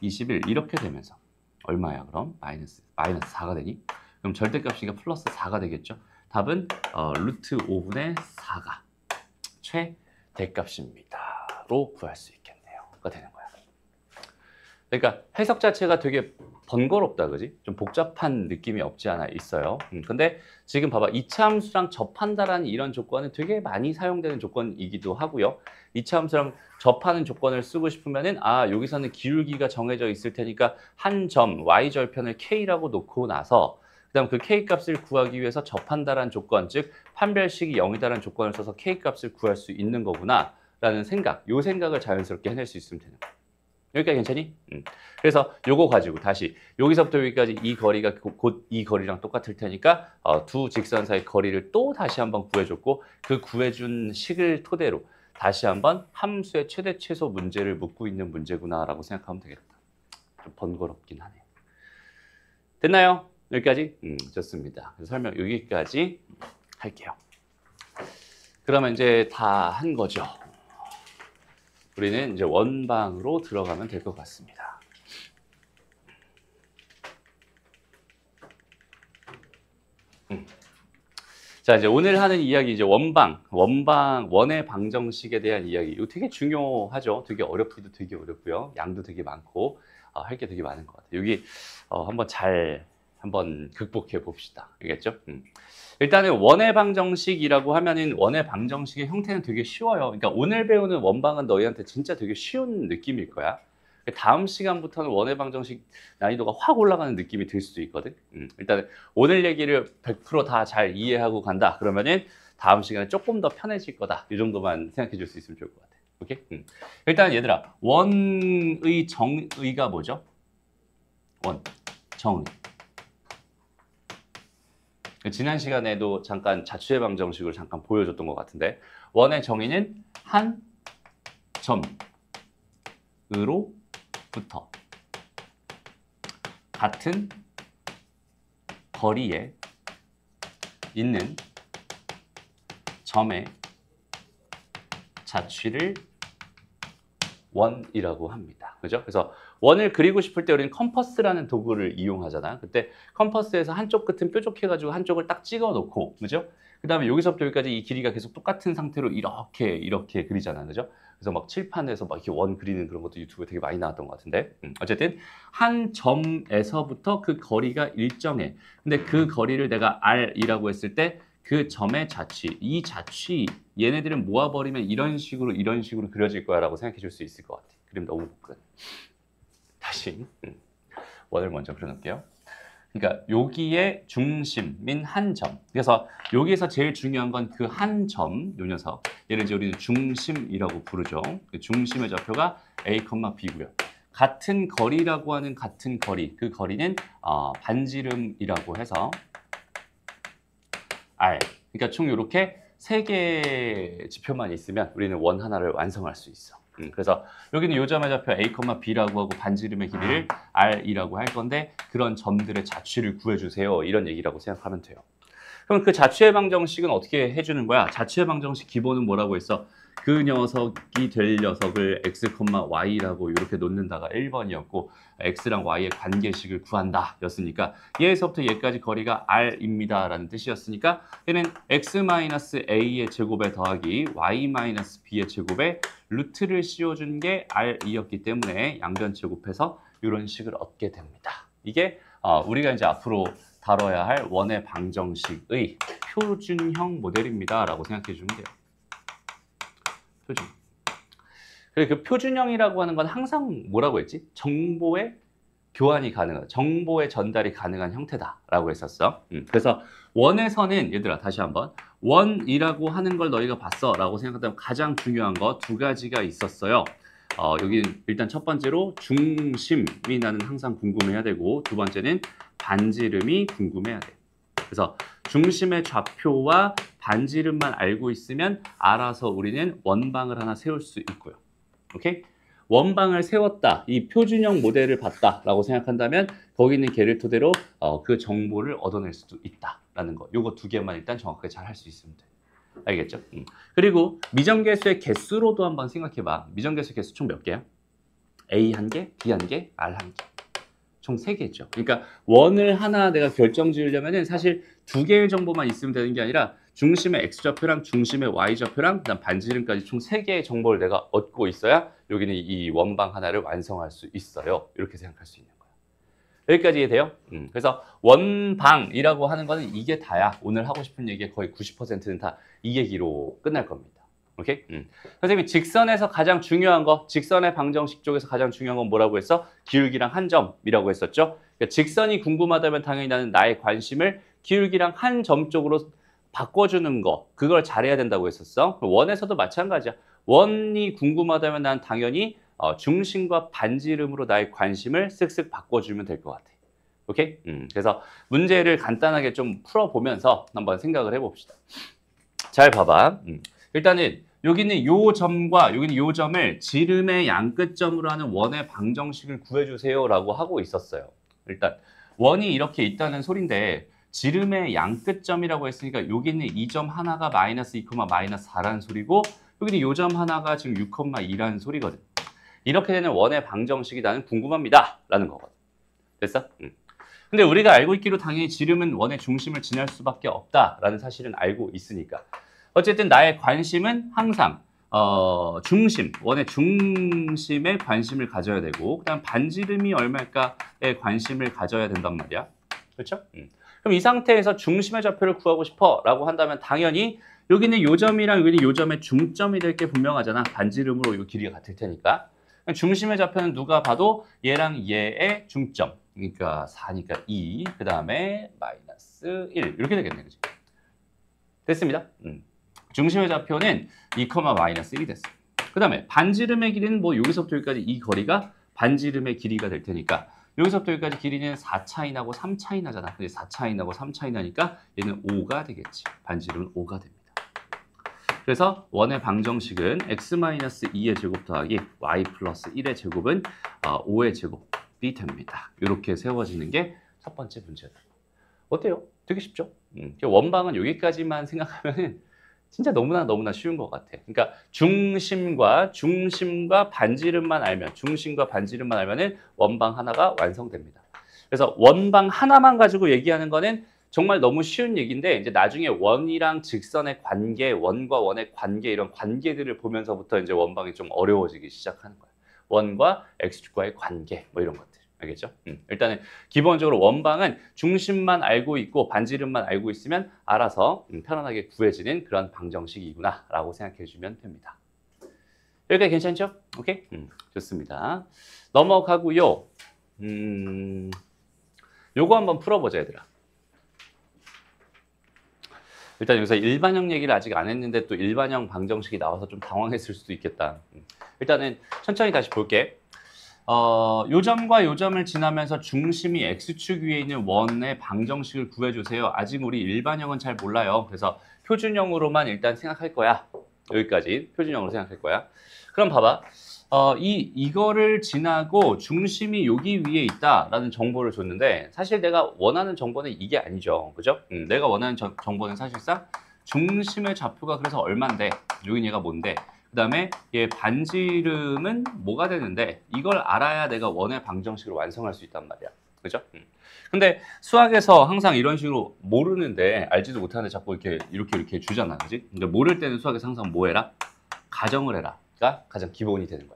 21 이렇게 되면서 얼마야 그럼? 마이너스 마이너스 4가 되니? 그럼 절대값이니까 플러스 4가 되겠죠. 답은 어, 루트 5분의 4가 최대값입니다 로 구할 수 있겠네요.가 되는 거야. 그러니까 해석 자체가 되게 번거롭다, 그지? 좀 복잡한 느낌이 없지 않아 있어요. 음, 근데 지금 봐봐. 이차 함수랑 접한다라는 이런 조건은 되게 많이 사용되는 조건이기도 하고요. 이차 함수랑 접하는 조건을 쓰고 싶으면은, 아, 여기서는 기울기가 정해져 있을 테니까 한 점 y절편을 k라고 놓고 나서 그다음 그 k 값을 구하기 위해서 접한다라는 조건, 즉 판별식이 0이다라는 조건을 써서 k 값을 구할 수 있는 거구나라는 생각, 요 생각을 자연스럽게 해낼 수 있으면 되는 거예요. 여기까지 괜찮니? 음. 그래서 요거 가지고 다시 여기서부터 여기까지 이 거리가 곧 이 거리랑 똑같을 테니까 어, 두 직선 사이 거리를 또 다시 한번 구해줬고 그 구해준 식을 토대로 다시 한번 함수의 최대 최소 문제를 묻고 있는 문제구나라고 생각하면 되겠다. 좀 번거롭긴 하네요. 됐나요? 여기까지? 음, 좋습니다. 설명 여기까지 할게요. 그러면 이제 다 한 거죠. 우리는 이제 원방으로 들어가면 될 것 같습니다. 음. 자, 이제 오늘 하는 이야기 이제 원방, 원방, 원의 방정식에 대한 이야기. 이거 되게 중요하죠. 되게 어렵기도 되게 어렵고요. 양도 되게 많고 어, 할게 되게 많은 것 같아요. 여기 어, 한번 잘 한번 극복해 봅시다. 알겠죠? 음. 일단은 원의 방정식이라고 하면은 원의 방정식의 형태는 되게 쉬워요. 그러니까 오늘 배우는 원방은 너희한테 진짜 되게 쉬운 느낌일 거야. 다음 시간부터는 원의 방정식 난이도가 확 올라가는 느낌이 들 수도 있거든. 음, 일단 오늘 얘기를 100%다 잘 이해하고 간다. 그러면은 다음 시간에 조금 더 편해질 거다. 이 정도만 생각해 줄 수 있으면 좋을 것 같아. 오케이? 음. 일단 얘들아, 원의 정의가 뭐죠? 원, 정의. 그 지난 시간에도 잠깐 자취의 방정식을 잠깐 보여줬던 것 같은데 원의 정의는 한 점으로부터 같은 거리에 있는 점의 자취를 원이라고 합니다. 그죠? 그래서 원을 그리고 싶을 때 우리는 컴퍼스라는 도구를 이용하잖아. 그때 컴퍼스에서 한쪽 끝은 뾰족해가지고 한쪽을 딱 찍어 놓고, 그죠? 그 다음에 여기서부터 여기까지 이 길이가 계속 똑같은 상태로 이렇게, 이렇게 그리잖아. 그죠? 그래서 막 칠판에서 막 이렇게 원 그리는 그런 것도 유튜브에 되게 많이 나왔던 것 같은데. 음, 어쨌든 한 점에서부터 그 거리가 일정해. 근데 그 거리를 내가 R이라고 했을 때 그 점의 자취, 이 자취, 얘네들은 모아버리면 이런 식으로 이런 식으로 그려질 거야 라고 생각해 줄 수 있을 것 같아. 그림 너무 복근. 다시 음, 원을 먼저 그려놓을게요. 그러니까 여기에 중심인 한 점. 그래서 여기에서 제일 중요한 건 그 한 점, 요 녀석. 얘를 이제 우리는 중심이라고 부르죠. 그 중심의 좌표가 A, B고요. 같은 거리라고 하는 같은 거리, 그 거리는 어, 반지름이라고 해서 R. 그러니까 총 이렇게 세 개의 지표만 있으면 우리는 원 하나를 완성할 수 있어. 음, 그래서 여기는 요점의 좌표 A, B라고 하고 반지름의 길이를 R이라고 할 건데 그런 점들의 자취를 구해주세요. 이런 얘기라고 생각하면 돼요. 그럼 그 자취의 방정식은 어떻게 해주는 거야? 자취의 방정식 기본은 뭐라고 했어? 그 녀석이 될 녀석을 x, y라고 이렇게 놓는다가 1번이었고 x랑 y의 관계식을 구한다 였으니까 얘에서부터 얘까지 거리가 r입니다 라는 뜻이었으니까 얘는 x-a의 제곱에 더하기 y-b의 제곱에 루트를 씌워준 게 r이었기 때문에 양변 제곱해서 이런 식을 얻게 됩니다. 이게 어, 우리가 이제 앞으로 다뤄야 할 원의 방정식의 표준형 모델입니다 라고 생각해 주면 돼요. 표준. 그리고 그 표준형이라고 하는 건 항상 뭐라고 했지? 정보의 교환이 가능한, 정보의 전달이 가능한 형태다라고 했었어. 음, 그래서 원에서는 얘들아 다시 한번 원이라고 하는 걸 너희가 봤어 라고 생각한다면 가장 중요한 거 두 가지가 있었어요. 어, 여기 일단 첫 번째로 중심이 나는 항상 궁금해야 되고 두 번째는 반지름이 궁금해야 돼. 그래서 중심의 좌표와 반지름만 알고 있으면 알아서 우리는 원방을 하나 세울 수 있고요. 오케이? 원방을 세웠다, 이 표준형 모델을 봤다라고 생각한다면 거기 있는 개를 토대로 어, 그 정보를 얻어낼 수도 있다 라는 거. 요거 두 개만 일단 정확하게 잘 할 수 있으면 돼. 알겠죠? 음. 그리고 미정계수의 개수로도 한번 생각해봐. 미정계수 개수 총 몇 개야? A 한 개, B 한 개, R 한 개. 총 3개죠. 그러니까 원을 하나 내가 결정 지으려면 사실 두 개의 정보만 있으면 되는 게 아니라 중심의 x좌표랑 중심의 y좌표랑 그다음 반지름까지 총 3개의 정보를 내가 얻고 있어야 여기는 이 원방 하나를 완성할 수 있어요. 이렇게 생각할 수 거예요. 여기까지 이해돼요? 음, 그래서 원방이라고 하는 거는 이게 다야. 오늘 하고 싶은 얘기의 거의 90%는 다 이 얘기로 끝날 겁니다. 오케이? 음. 선생님이 직선에서 가장 중요한 거, 직선의 방정식 쪽에서 가장 중요한 건 뭐라고 했어? 기울기랑 한 점이라고 했었죠? 그러니까 직선이 궁금하다면 당연히 나는 나의 관심을 기울기랑 한 점 쪽으로 바꿔주는 거, 그걸 잘해야 된다고 했었어. 원에서도 마찬가지야. 원이 궁금하다면 난 당연히 어, 중심과 반지름으로 나의 관심을 쓱쓱 바꿔주면 될 것 같아. 오케이? 음, 그래서 문제를 간단하게 좀 풀어보면서 한번 생각을 해봅시다. 잘 봐봐. 음. 일단은 여기는 요 점과 여기는 요 점을 지름의 양끝점으로 하는 원의 방정식을 구해주세요라고 하고 있었어요. 일단 원이 이렇게 있다는 소린데 지름의 양끝점이라고 했으니까 여기는 이 점 하나가 마이너스 2, 마이너스 4라는 소리고 여기는 요 점 하나가 지금 6, 2라는 소리거든. 이렇게 되는 원의 방정식이 나는 궁금합니다. 라는 거거든. 됐어? 응. 근데 우리가 알고 있기로 당연히 지름은 원의 중심을 지날 수밖에 없다라는 사실은 알고 있으니까. 어쨌든 나의 관심은 항상 어, 중심, 원의 중심에 관심을 가져야 되고 그다음 반지름이 얼마일까에 관심을 가져야 된단 말이야. 그렇죠? 음. 그럼 이 상태에서 중심의 좌표를 구하고 싶어 라고 한다면 당연히 여기는 요 점이랑 여기는 요 점의 중점이 될 게 분명하잖아. 반지름으로 이 길이가 같을 테니까. 중심의 좌표는 누가 봐도 얘랑 얘의 중점. 그러니까 4니까 2, 그 다음에 마이너스 1 이렇게 되겠네, 그지? 됐습니다. 음. 중심의 좌표는 2, 마이너스 1이 됐어요. 그 다음에 반지름의 길이는 뭐 여기서부터 여기까지 이 거리가 반지름의 길이가 될 테니까 여기서부터 여기까지 길이는 4 차이 나고 3 차이 나잖아. 근데 4 차이 나고 3 차이 나니까 얘는 5가 되겠지. 반지름은 5가 됩니다. 그래서 원의 방정식은 x-2의 제곱 더하기 y 플러스 1의 제곱은 5의 어, 제곱이 됩니다. 이렇게 세워지는 게 첫 번째 문제다. 어때요? 되게 쉽죠? 음, 원방은 여기까지만 생각하면 진짜 너무나 너무나 쉬운 것 같아. 그러니까 중심과 중심과 반지름만 알면 중심과 반지름만 알면은 원방 하나가 완성됩니다. 그래서 원방 하나만 가지고 얘기하는 거는 정말 너무 쉬운 얘기인데 이제 나중에 원이랑 직선의 관계, 원과 원의 관계 이런 관계들을 보면서부터 이제 원방이 좀 어려워지기 시작하는 거예요. 원과 x축과의 관계 뭐 이런 것들. 알겠죠? 음, 일단은 기본적으로 원방은 중심만 알고 있고 반지름만 알고 있으면 알아서 음, 편안하게 구해지는 그런 방정식이구나 라고 생각해 주면 됩니다. 여기까지 괜찮죠? 오케이? 음, 좋습니다. 넘어가고요. 음, 요거 한번 풀어보자 얘들아. 일단 여기서 일반형 얘기를 아직 안 했는데 또 일반형 방정식이 나와서 좀 당황했을 수도 있겠다. 음. 일단은 천천히 다시 볼게. 어, 요점과 요점을 지나면서 중심이 x축 위에 있는 원의 방정식을 구해주세요. 아직 우리 일반형은 잘 몰라요. 그래서 표준형으로만 일단 생각할 거야. 여기까지 표준형으로 생각할 거야. 그럼 봐봐. 어, 이, 이거를 지나고 중심이 여기 위에 있다라는 정보를 줬는데 사실 내가 원하는 정보는 이게 아니죠. 그죠? 음, 내가 원하는 저, 정보는 사실상 중심의 좌표가 그래서 얼만데 여기 얘가 뭔데 그 다음에 얘 반지름은 뭐가 되는데 이걸 알아야 내가 원의 방정식을 완성할 수 있단 말이야. 그죠? 음. 근데 수학에서 항상 이런 식으로 모르는데 알지도 못하는데 자꾸 이렇게 이렇게 이렇게 주잖아. 그지? 근데 모를 때는 수학에서 항상 뭐 해라? 가정을 해라. 가 가장 기본이 되는 거야.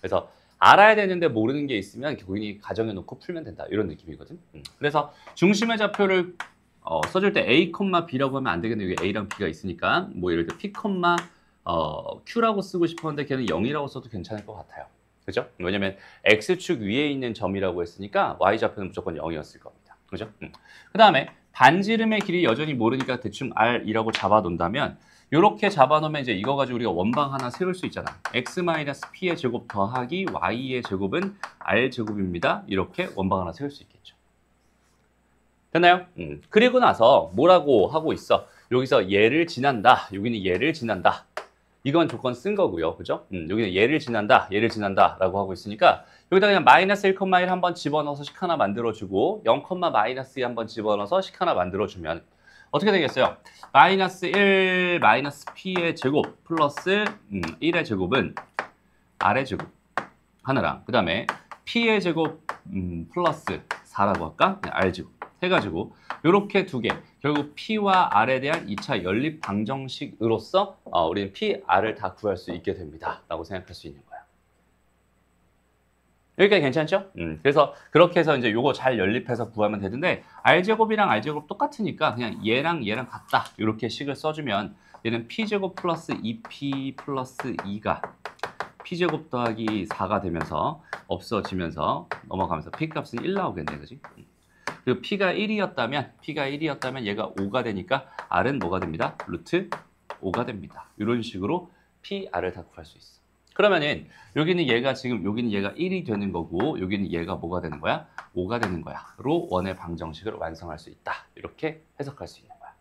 그래서 알아야 되는데 모르는 게 있으면 고인이 가정해 놓고 풀면 된다. 이런 느낌이거든. 음. 그래서 중심의 좌표를 어, 써줄 때 A, B라고 하면 안 되겠네. 여기 A랑 B가 있으니까 뭐 예를 들어 P, 어, Q라고 쓰고 싶었는데 걔는 0이라고 써도 괜찮을 것 같아요. 그죠? 왜냐면 X축 위에 있는 점이라고 했으니까 Y좌표는 무조건 0이었을 겁니다. 그죠? 음. 그 다음에 반지름의 길이 여전히 모르니까 대충 R이라고 잡아놓는다면 이렇게 잡아놓으면 이제 이거 가지고 우리가 원방 하나 세울 수 있잖아. x-p의 제곱 더하기 y의 제곱은 r 제곱입니다. 이렇게 원방 하나 세울 수 있겠죠. 됐나요? 음. 그리고 나서 뭐라고 하고 있어? 여기서 얘를 지난다. 여기는 얘를 지난다. 이건 조건 쓴 거고요. 그죠? 음, 여기는 얘를 지난다, 얘를 지난다 라고 하고 있으니까 여기다 그냥 마이너스 1,1 한번 집어넣어서 식 하나 만들어주고 0, 마이너스 2 한번 집어넣어서 식 하나 만들어주면 어떻게 되겠어요? 마이너스 1 마이너스 p의 제곱 플러스 음, 1의 제곱은 r의 제곱 하나랑 그 다음에 p의 제곱 음, 플러스 4라고 할까? 네, r 제곱 해가지고 이렇게 두 개 결국 P와 R에 대한 2차 연립 방정식으로서 어, 우리는 P, R을 다 구할 수 있게 됩니다. 라고 생각할 수 있는 거야. 여기까지 괜찮죠? 음, 그래서 그렇게 해서 이제 요거 잘 연립해서 구하면 되는데 R제곱이랑 R제곱 똑같으니까 그냥 얘랑 얘랑 같다. 이렇게 식을 써주면 얘는 P제곱 플러스 2P 플러스 2가 P제곱 더하기 4가 되면서 없어지면서 넘어가면서 P 값은 1 나오겠네. 그지? 음. 그 P가 1이었다면 P가 1이었다면 얘가 5가 되니까 R은 뭐가 됩니다? 루트 5가 됩니다. 이런 식으로 P, R을 다 구할 수 있어. 그러면은 여기는 얘가 지금 여기는 얘가 1이 되는 거고 여기는 얘가 뭐가 되는 거야? 5가 되는 거야. 로 원의 방정식을 완성할 수 있다. 이렇게 해석할 수 있는 거야.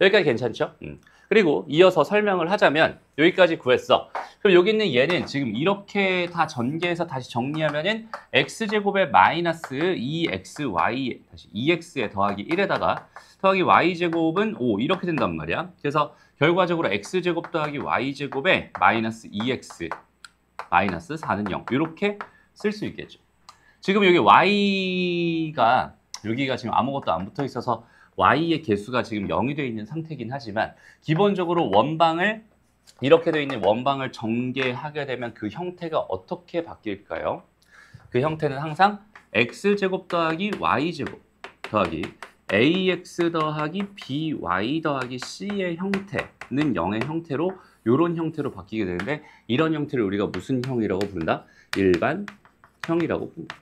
여기까지 괜찮죠? 음. 그리고 이어서 설명을 하자면 여기까지 구했어. 그럼 여기 있는 얘는 지금 이렇게 다 전개해서 다시 정리하면은 x제곱에 마이너스 2xy 다시 2x에 더하기 1에다가 더하기 y제곱은 5 이렇게 된단 말이야. 그래서 결과적으로 x제곱 더하기 y제곱에 마이너스 2x 마이너스 4는 0 이렇게 쓸 수 있겠죠. 지금 여기 y가 여기가 지금 아무것도 안 붙어 있어서 y의 개수가 지금 0이 되어 있는 상태이긴 하지만 기본적으로 원방을 이렇게 되어 있는 원방을 전개하게 되면 그 형태가 어떻게 바뀔까요? 그 형태는 항상 x제곱 더하기 y제곱 더하기 ax 더하기 by 더하기 c의 형태는 0의 형태로 이런 형태로 바뀌게 되는데 이런 형태를 우리가 무슨 형이라고 부른다? 일반형이라고 부른다.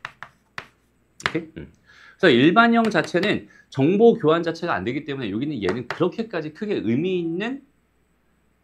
오케이? 음. 그래서 일반형 자체는 정보 교환 자체가 안 되기 때문에 여기는 얘는 그렇게까지 크게 의미 있는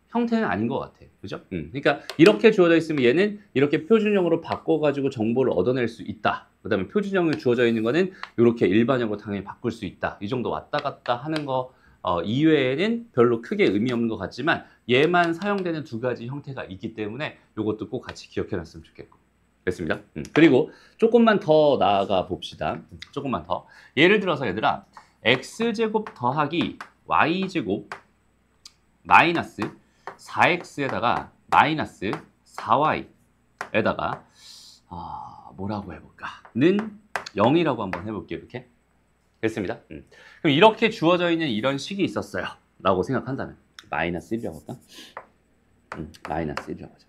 형태는 아닌 것 같아. 그죠? 음. 그러니까 이렇게 주어져 있으면 얘는 이렇게 표준형으로 바꿔가지고 정보를 얻어낼 수 있다. 그 다음에 표준형이 주어져 있는 거는 이렇게 일반형으로 당연히 바꿀 수 있다. 이 정도 왔다 갔다 하는 거 어, 이외에는 별로 크게 의미 없는 것 같지만 얘만 사용되는 두 가지 형태가 있기 때문에 이것도 꼭 같이 기억해 놨으면 좋겠고. 됐습니다. 음. 그리고 조금만 더 나아가 봅시다. 음, 조금만 더. 예를 들어서 얘들아, x제곱 더하기 y제곱 마이너스 4x에다가 마이너스 4y에다가 아, 뭐라고 해볼까? 는 0이라고 한번 해볼게요. 이렇게. 됐습니다. 음. 그럼 이렇게 주어져 있는 이런 식이 있었어요. 라고 생각한다면 마이너스 1이라고 할까? 음, 마이너스 1이라고 하자.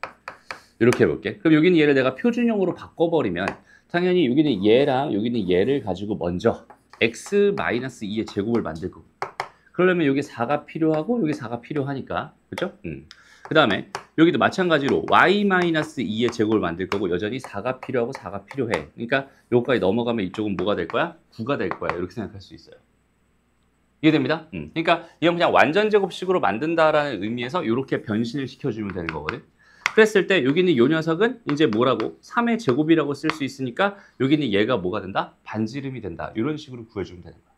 이렇게 해볼게. 그럼 여기는 얘를 내가 표준형으로 바꿔버리면 당연히 여기는 얘랑 여기는 얘를 가지고 먼저 x 마이너스 2의 제곱을 만들 거고 그러려면 여기 4가 필요하고 여기 4가 필요하니까 그죠? 음. 그 다음에 여기도 마찬가지로 y-2의 제곱을 만들 거고 여전히 4가 필요하고 4가 필요해. 그러니까 여기까지 넘어가면 이쪽은 뭐가 될 거야? 9가 될 거야. 이렇게 생각할 수 있어요. 이해됩니다? 음. 그러니까 이건 그냥 완전 제곱식으로 만든다라는 의미에서 이렇게 변신을 시켜주면 되는 거거든. 그랬을 때 여기는 이 녀석은 이제 뭐라고 3의 제곱이라고 쓸 수 있으니까 여기는 얘가 뭐가 된다? 반지름이 된다. 이런 식으로 구해주면 되는 거야.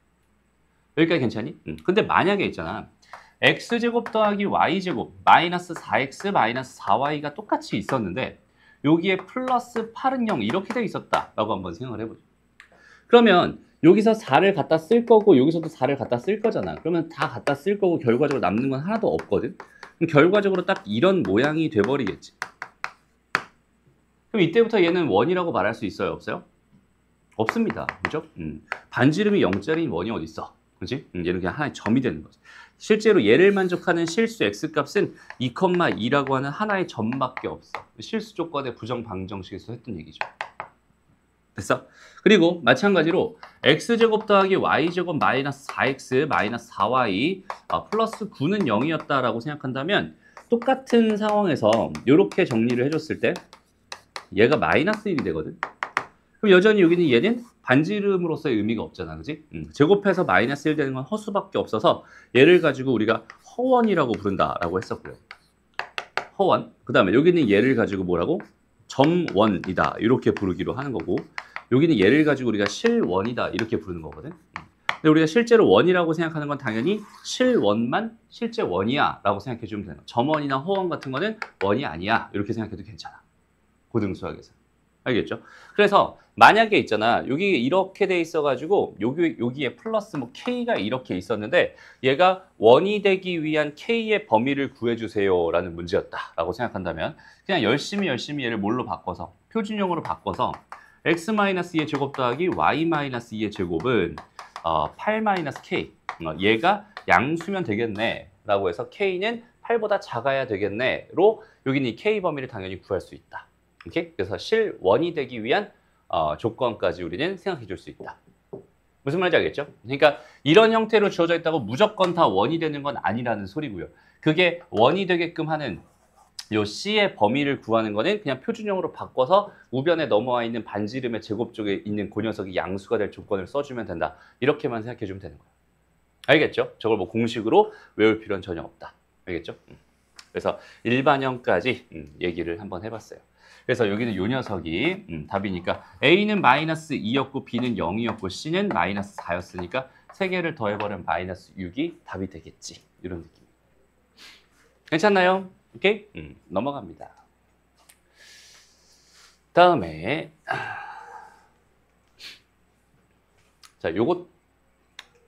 여기까지 괜찮니? 음. 근데 만약에 있잖아. x제곱 더하기 y제곱 마이너스 4x 마이너스 4y가 똑같이 있었는데 여기에 플러스 8은 0 이렇게 돼 있었다라고 한번 생각을 해보죠. 그러면 여기서 4를 갖다 쓸 거고 여기서도 4를 갖다 쓸 거잖아. 그러면 다 갖다 쓸 거고 결과적으로 남는 건 하나도 없거든. 그럼 결과적으로 딱 이런 모양이 돼버리겠지. 그럼 이때부터 얘는 원이라고 말할 수 있어요? 없어요? 없습니다. 그죠? 음. 반지름이 0짜리인 원이 어디 있어? 그지? 음, 얘는 그냥 하나의 점이 되는 거지. 실제로 얘를 만족하는 실수 x값은 2,2라고 하는 하나의 점밖에 없어. 실수 조건의 부정 방정식에서 했던 얘기죠. 됐어? 그리고 마찬가지로 x제곱 더하기 y제곱 마이너스 4x 마이너스 4y 아, 플러스 9는 0이었다라고 생각한다면 똑같은 상황에서 이렇게 정리를 해줬을 때 얘가 마이너스 1이 되거든. 그럼 여전히 여기는 얘는 반지름으로서의 의미가 없잖아, 그지? 음, 제곱해서 마이너스 1 되는 건 허수밖에 없어서 얘를 가지고 우리가 허원이라고 부른다라고 했었고요. 허원. 그 다음에 여기는 얘를 가지고 뭐라고? 점원이다 이렇게 부르기로 하는 거고 여기는 얘를 가지고 우리가 실원이다 이렇게 부르는 거거든. 음. 근데 우리가 실제로 원이라고 생각하는 건 당연히 실원만 실제 원이야 라고 생각해 주면 되는 거 점원이나 허원 같은 거는 원이 아니야 이렇게 생각해도 괜찮아. 고등수학에서. 알겠죠? 그래서 만약에 있잖아 여기 이렇게 돼 있어 가지고 여기 여기에 플러스 뭐 k가 이렇게 있었는데 얘가 원이 되기 위한 k의 범위를 구해 주세요라는 문제였다라고 생각한다면 그냥 열심히 열심히 얘를 뭘로 바꿔서 표준형으로 바꿔서 x-2의 제곱 더하기 y-2의 제곱은 어, 8-k 어, 얘가 양수면 되겠네 라고 해서 k는 8보다 작아야 되겠네로 여기는 이 k 범위를 당연히 구할 수 있다. 오케이? 그래서 실원이 되기 위한 어, 조건까지 우리는 생각해 줄 수 있다. 무슨 말인지 알겠죠? 그러니까 이런 형태로 주어져 있다고 무조건 다 원이 되는 건 아니라는 소리고요. 그게 원이 되게끔 하는 요 C의 범위를 구하는 거는 그냥 표준형으로 바꿔서 우변에 넘어와 있는 반지름의 제곱 쪽에 있는 그 녀석이 양수가 될 조건을 써주면 된다. 이렇게만 생각해 주면 되는 거예요. 알겠죠? 저걸 뭐 공식으로 외울 필요는 전혀 없다. 알겠죠? 음. 그래서 일반형까지 음, 얘기를 한번 해봤어요. 그래서 여기는 요 녀석이 음, 답이니까 A는 마이너스 2였고 B는 0이었고 C는 마이너스 4였으니까 세 개를 더해버리면 마이너스 6이 답이 되겠지. 이런 느낌. 괜찮나요? 오케이? 음, 넘어갑니다. 다음에 자, 요거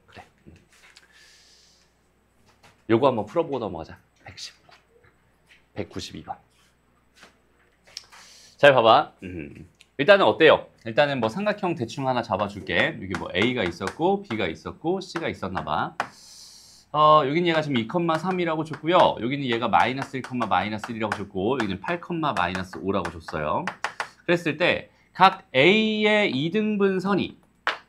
그래. 음. 요거 한번 풀어보고 넘어가자. 119. 192번. 잘 봐봐. 음. 일단은 어때요? 일단은 뭐 삼각형 대충 하나 잡아줄게. 여기 뭐 A가 있었고, B가 있었고, C가 있었나 봐. 어, 여기는 얘가 지금 2,3이라고 줬고요. 여기는 얘가 마이너스 1, 마이너스 1이라고 줬고, 여기는 8, 마이너스 5라고 줬어요. 그랬을 때 각 A의 이등분선이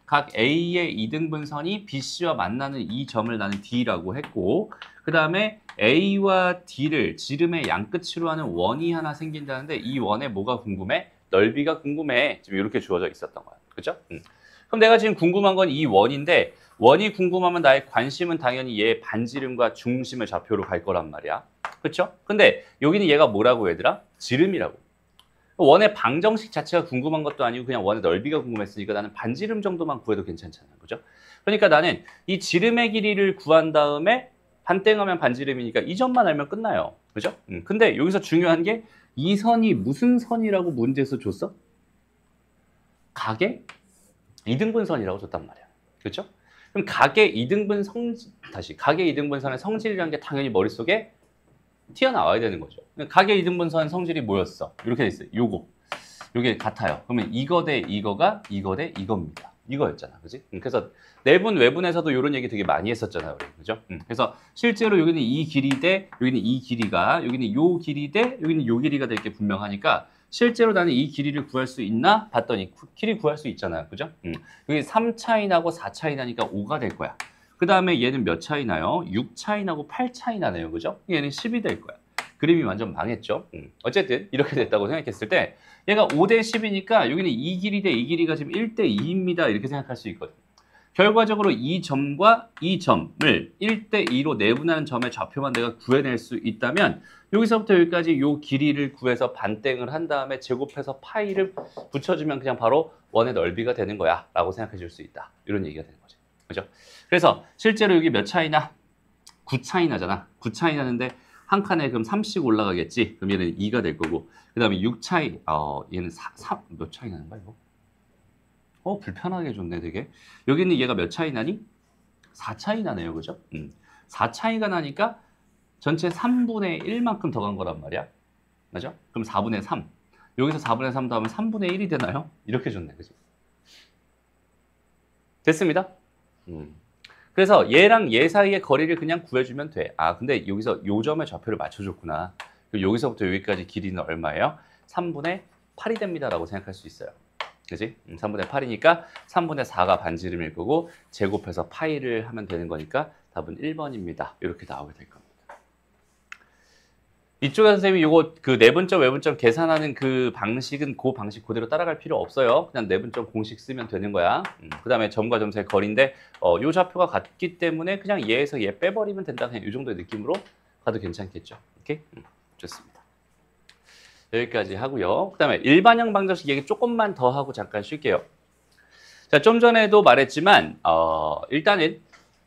각 A의 이등분선이 BC와 만나는 이 점을 나는 D라고 했고 그 다음에 A와 D를 지름의 양끝으로 하는 원이 하나 생긴다는데 이 원에 뭐가 궁금해? 넓이가 궁금해. 지금 이렇게 주어져 있었던 거야. 그죠? 음. 그럼 내가 지금 궁금한 건 이 원인데 원이 궁금하면 나의 관심은 당연히 얘 반지름과 중심의 좌표로 갈 거란 말이야. 그렇죠? 근데 여기는 얘가 뭐라고 얘들아? 지름이라고. 원의 방정식 자체가 궁금한 것도 아니고 그냥 원의 넓이가 궁금했으니까 나는 반지름 정도만 구해도 괜찮잖아. 그죠? 그러니까 나는 이 지름의 길이를 구한 다음에 반땡하면 반지름이니까 이 점만 알면 끝나요. 그죠? 음, 근데 여기서 중요한 게 이 선이 무슨 선이라고 문제에서 줬어? 각의 이등분선이라고 줬단 말이야. 그렇죠? 그럼 가계 이등분 성질 다시 가계 이등분선의 성질이라는 게 당연히 머릿속에 튀어나와야 되는 거죠. 가계 이등분선 성질이 뭐였어? 이렇게 돼 있어요. 요거. 요게 같아요. 그러면 이거 대 이거가 이거 대 이겁니다. 이거였잖아. 그지? 음, 그래서 내분 외분에서도 이런 얘기 되게 많이 했었잖아요. 그죠? 음, 그래서 실제로 여기는 이 길이 대 여기는 이 길이가 여기는 요 길이 대 여기는 요 길이가 될 게 분명하니까 실제로 나는 이 길이를 구할 수 있나 봤더니 구- 길이 구할 수 있잖아요. 그죠? 음. 여기 3 차이 나고 4 차이 나니까 5가 될 거야. 그 다음에 얘는 몇 차이 나요? 6 차이 나고 8 차이 나네요. 그죠? 얘는 10이 될 거야. 그림이 완전 망했죠. 음. 어쨌든 이렇게 됐다고 생각했을 때 얘가 5대 10이니까 여기는 이 길이 대 이 길이가 지금 1대 2입니다. 이렇게 생각할 수 있거든. 결과적으로 이 점과 이 점을 1대 2로 내분하는 점의 좌표만 내가 구해낼 수 있다면 여기서부터 여기까지 요 길이를 구해서 반땡을 한 다음에 제곱해서 파이를 붙여주면 그냥 바로 원의 넓이가 되는 거야 라고 생각해 줄 수 있다. 이런 얘기가 되는 거죠. 그죠? 그래서 실제로 여기 몇 차이나? 9 차이 나잖아. 9 차이 나는데 한 칸에 그럼 3씩 올라가겠지. 그럼 얘는 2가 될 거고. 그 다음에 6 차이, 어, 얘는 4, 4, 몇 차이 나는 거야, 이거? 어, 불편하게 줬네, 되게. 여기는 얘가 몇 차이 나니? 4 차이 나네요, 그죠? 음. 4 차이가 나니까 전체 3분의 1만큼 더 간 거란 말이야. 맞죠? 그럼 4분의 3. 여기서 4분의 3 더하면 3분의 1이 되나요? 이렇게 줬네, 그지? 됐습니다. 음. 그래서 얘랑 얘 사이의 거리를 그냥 구해주면 돼. 아, 근데 여기서 요 점의 좌표를 맞춰줬구나. 여기서부터 여기까지 길이는 얼마예요? 3분의 8이 됩니다라고 생각할 수 있어요. 그지? 음, 3분의 8이니까 3분의 4가 반지름일 거고 제곱해서 파이를 하면 되는 거니까 답은 1번입니다. 이렇게 나오게 될 겁니다. 이쪽에 선생님이 요거 그 내분점 외분점 계산하는 그 방식은 그 방식 그대로 따라갈 필요 없어요. 그냥 내분점 공식 쓰면 되는 거야. 음, 그 다음에 점과 점 사이 거리인데 어, 요 좌표가 같기 때문에 그냥 얘에서 얘 빼버리면 된다. 그냥 이 정도의 느낌으로 가도 괜찮겠죠. 오케이? 음, 좋습니다. 여기까지 하고요. 그 다음에 일반형 방정식 얘기 조금만 더 하고 잠깐 쉴게요. 자, 좀 전에도 말했지만 어, 일단은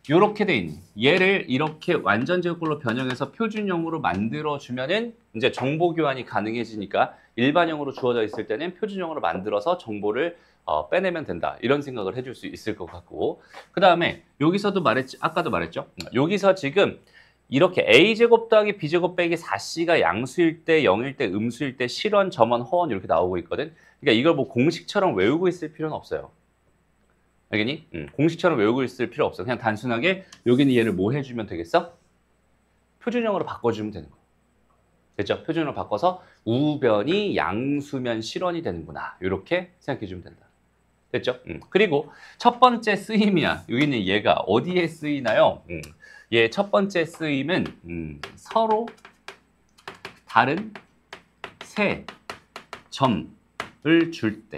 이렇게 돼 있는 얘를 이렇게 완전 제곱꼴로 변형해서 표준형으로 만들어 주면은 이제 정보 교환이 가능해지니까 일반형으로 주어져 있을 때는 표준형으로 만들어서 정보를 어, 빼내면 된다 이런 생각을 해줄 수 있을 것 같고 그 다음에 여기서도 말했지 아까도 말했죠 여기서 지금 이렇게 a제곱 더하기 b제곱 빼기 4c가 양수일 때 0일 때 음수일 때 실원 점원 허원 이렇게 나오고 있거든 그러니까 이걸 뭐 공식처럼 외우고 있을 필요는 없어요 알겠니? 음, 공식처럼 외우고 있을 필요 없어. 그냥 단순하게 여기는 얘를 뭐 해주면 되겠어? 표준형으로 바꿔주면 되는 거야. 됐죠? 표준형으로 바꿔서 우변이 양수면 실원이 되는구나. 이렇게 생각해주면 된다. 됐죠? 음, 그리고 첫 번째 쓰임이야. 여기는 얘가 어디에 쓰이나요? 음, 얘 첫 번째 쓰임은 음, 서로 다른 세 점을 줄 때.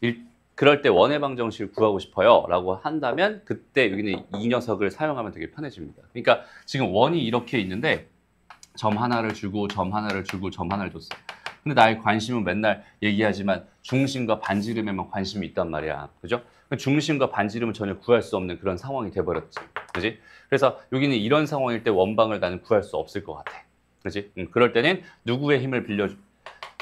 일, 그럴 때 원의 방정식을 구하고 싶어요 라고 한다면 그때 여기는 이 녀석을 사용하면 되게 편해집니다 그러니까 지금 원이 이렇게 있는데 점 하나를 주고 점 하나를 주고 점 하나를 줬어 근데 나의 관심은 맨날 얘기하지만 중심과 반지름에만 관심이 있단 말이야 그죠? 중심과 반지름은 전혀 구할 수 없는 그런 상황이 돼버렸지 그지? 그래서 여기는 이런 상황일 때 원방을 나는 구할 수 없을 것 같아 그지? 음, 그럴 때는 누구의 힘을 빌려주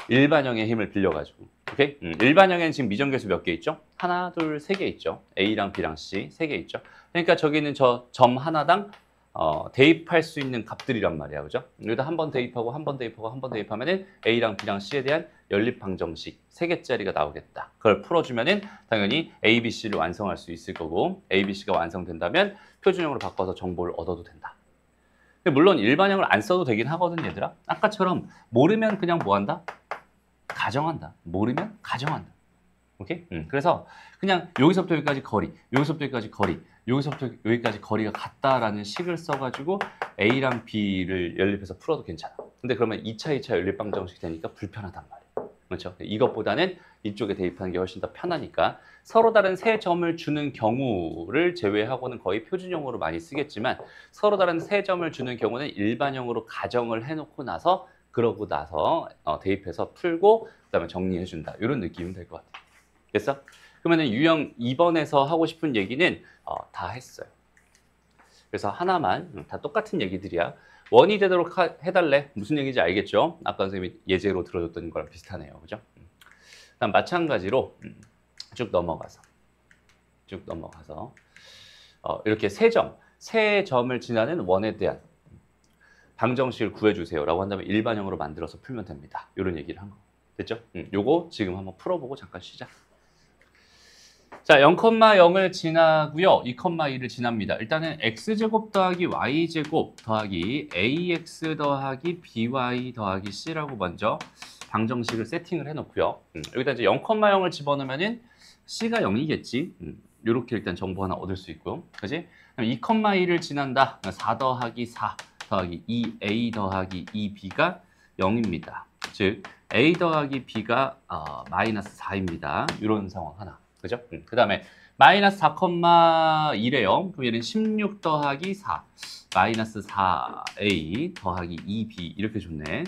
일반형의 힘을 빌려가지고 오케이? 음, 일반형에는 지금 미정계수 몇 개 있죠? 하나, 둘, 세 개 있죠. A랑 B랑 C 세 개 있죠. 그러니까 저기는 저 점 하나당 어, 대입할 수 있는 값들이란 말이야, 그죠? 여기다 한 번 대입하고 한 번 대입하고 한 번 대입하면은 A랑 B랑 C에 대한 연립 방정식 세 개짜리가 나오겠다. 그걸 풀어주면은 당연히 A, B, C를 완성할 수 있을 거고 A, B, C가 완성된다면 표준형으로 바꿔서 정보를 얻어도 된다. 물론 일반형을 안 써도 되긴 하거든, 얘들아. 아까처럼 모르면 그냥 뭐 한다? 가정한다. 모르면 가정한다. 오케이? 음, 그래서 그냥 여기서부터 여기까지 거리, 여기서부터 여기까지 거리, 여기서부터 여기까지 거리가 같다라는 식을 써가지고 A랑 B를 연립해서 풀어도 괜찮아. 근데 그러면 2차, 2차 연립 방정식이 되니까 불편하단 말이야. 그렇죠? 이것보다는 이쪽에 대입하는 게 훨씬 더 편하니까 서로 다른 세 점을 주는 경우를 제외하고는 거의 표준형으로 많이 쓰겠지만 서로 다른 세 점을 주는 경우는 일반형으로 가정을 해놓고 나서 그러고 나서 어, 대입해서 풀고 그다음에 정리해준다 이런 느낌이 될 것 같아요. 됐어? 그러면 유형 2번에서 하고 싶은 얘기는 어, 다 했어요. 그래서 하나만 음, 다 똑같은 얘기들이야. 원이 되도록 하- 해달래. 무슨 얘기인지 알겠죠? 아까 선생님이 예제로 들어줬던 거랑 비슷하네요. 그죠? 음. 그다음 마찬가지로 음, 쭉 넘어가서 쭉 넘어가서 어, 이렇게 세 점, 세 점을 지나는 원에 대한 방정식을 구해주세요 라고 한다면 일반형으로 만들어서 풀면 됩니다. 이런 얘기를 한 거. 됐죠? 음, 요거 지금 한번 풀어보고 잠깐 쉬자. 자, 0,0을 지나고요. 2,2를 지납니다. 일단은 x제곱 더하기 y제곱 더하기 ax 더하기 by 더하기 c라고 먼저 방정식을 세팅을 해놓고요. 음, 여기다 이제 0,0을 집어넣으면은 c가 0이겠지. 음, 이렇게 일단 정보 하나 얻을 수 있고, 그지? 2,2를 지난다. 4 더하기 4 더하기 2a 더하기 2b가 0입니다. 즉 a 더하기 b가 어, 마이너스 4입니다. 이런 상황 하나. 그죠? 음, 그 다음에 마이너스 4,1이에요. 그럼 얘는 16 더하기 4 마이너스 4a 더하기 2b 이렇게 줬네.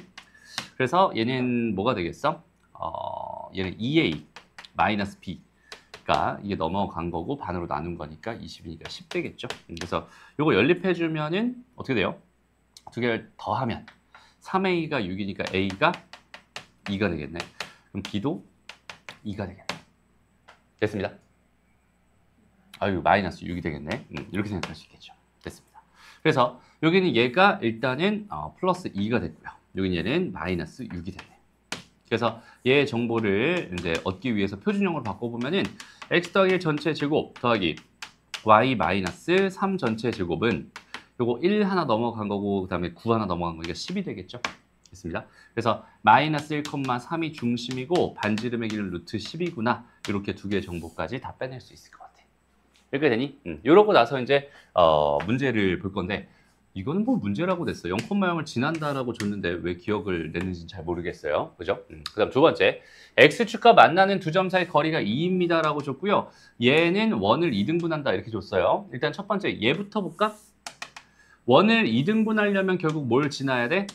그래서 얘는 뭐가 되겠어? 어, 얘는 2a 마이너스 b가 이게 넘어간 거고 반으로 나눈 거니까 20이니까 10 되겠죠. 음, 그래서 이거 연립해 주면은 어떻게 돼요? 두 개를 더하면 3a가 6이니까 a가 2가 되겠네. 그럼 b도 2가 되겠네. 됐습니다. 아유 마이너스 6이 되겠네. 음, 이렇게 생각할 수 있겠죠. 됐습니다. 그래서 여기는 얘가 일단은 어, 플러스 2가 됐고요. 여기는 얘는 마이너스 6이 됐네. 그래서 얘 정보를 이제 얻기 위해서 표준형으로 바꿔보면은 x 더하기 1 전체 제곱 더하기 y 마이너스 3 전체 제곱은 요거 1 하나 넘어간 거고 그 다음에 9 하나 넘어간 거니까 10이 되겠죠. 됐습니다. 그래서 마이너스 1,3이 중심이고 반지름의 길은 루트 10이구나. 이렇게 두 개의 정보까지 다 빼낼 수 있을 것 같아. 이렇게 되니? 음, 이러고 나서 이제 어, 문제를 볼 건데 이거는 뭐 문제라고 됐어. 0,0을 지난다라고 줬는데 왜 기억을 냈는지는 잘 모르겠어요. 그죠? 음, 그 다음 두 번째. X축과 만나는 두 점 사이 거리가 2입니다. 라고 줬고요. 얘는 원을 2등분한다. 이렇게 줬어요. 일단 첫 번째 얘부터 볼까? 원을 2등분하려면 결국 뭘 지나야 돼?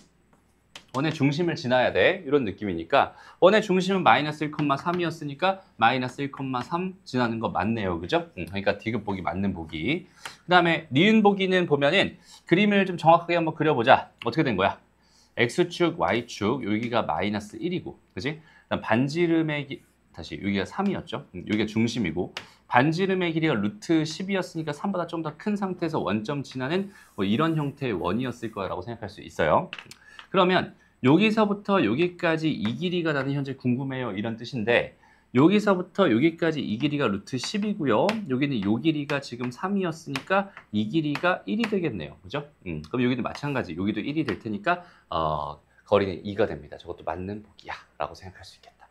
원의 중심을 지나야 돼. 이런 느낌이니까 원의 중심은 마이너스 1,3이었으니까 마이너스 1,3 지나는 거 맞네요. 그죠? 음, 그러니까 디귿 보기 맞는 보기. 그 다음에 니은 보기는 보면은 그림을 좀 정확하게 한번 그려보자. 어떻게 된 거야? X축, Y축 여기가 마이너스 1이고 그지? 반지름의 기... 다시 여기가 3이었죠. 음, 여기가 중심이고 반지름의 길이가 루트 10이었으니까 3보다 좀 더 큰 상태에서 원점 지나는 뭐 이런 형태의 원이었을 거라고 생각할 수 있어요. 그러면 여기서부터 여기까지 이 길이가 나는 현재 궁금해요. 이런 뜻인데 여기서부터 여기까지 이 길이가 루트 10이고요. 여기는 이 길이가 지금 3이었으니까 이 길이가 1이 되겠네요. 그죠? 음, 그럼 여기도 마찬가지. 여기도 1이 될 테니까 어, 거리는 2가 됩니다. 저것도 맞는 보기야. 라고 생각할 수 있겠다.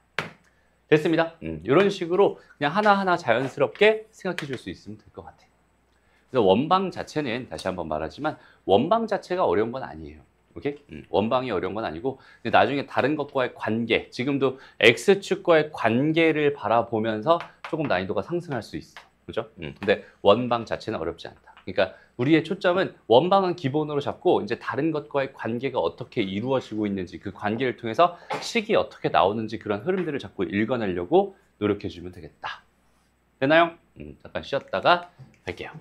됐습니다. 음, 이런 식으로 그냥 하나하나 자연스럽게 생각해 줄 수 있으면 될 것 같아요. 그래서 원방 자체는 다시 한번 말하지만 원방 자체가 어려운 건 아니에요. 오케이? 음, 원방이 어려운 건 아니고 근데 나중에 다른 것과의 관계 지금도 X축과의 관계를 바라보면서 조금 난이도가 상승할 수 있어 그죠? 음, 근데 원방 자체는 어렵지 않다 그러니까 우리의 초점은 원방은 기본으로 잡고 이제 다른 것과의 관계가 어떻게 이루어지고 있는지 그 관계를 통해서 식이 어떻게 나오는지 그런 흐름들을 자꾸 읽어내려고 노력해 주면 되겠다 되나요? 음, 잠깐 쉬었다가 할게요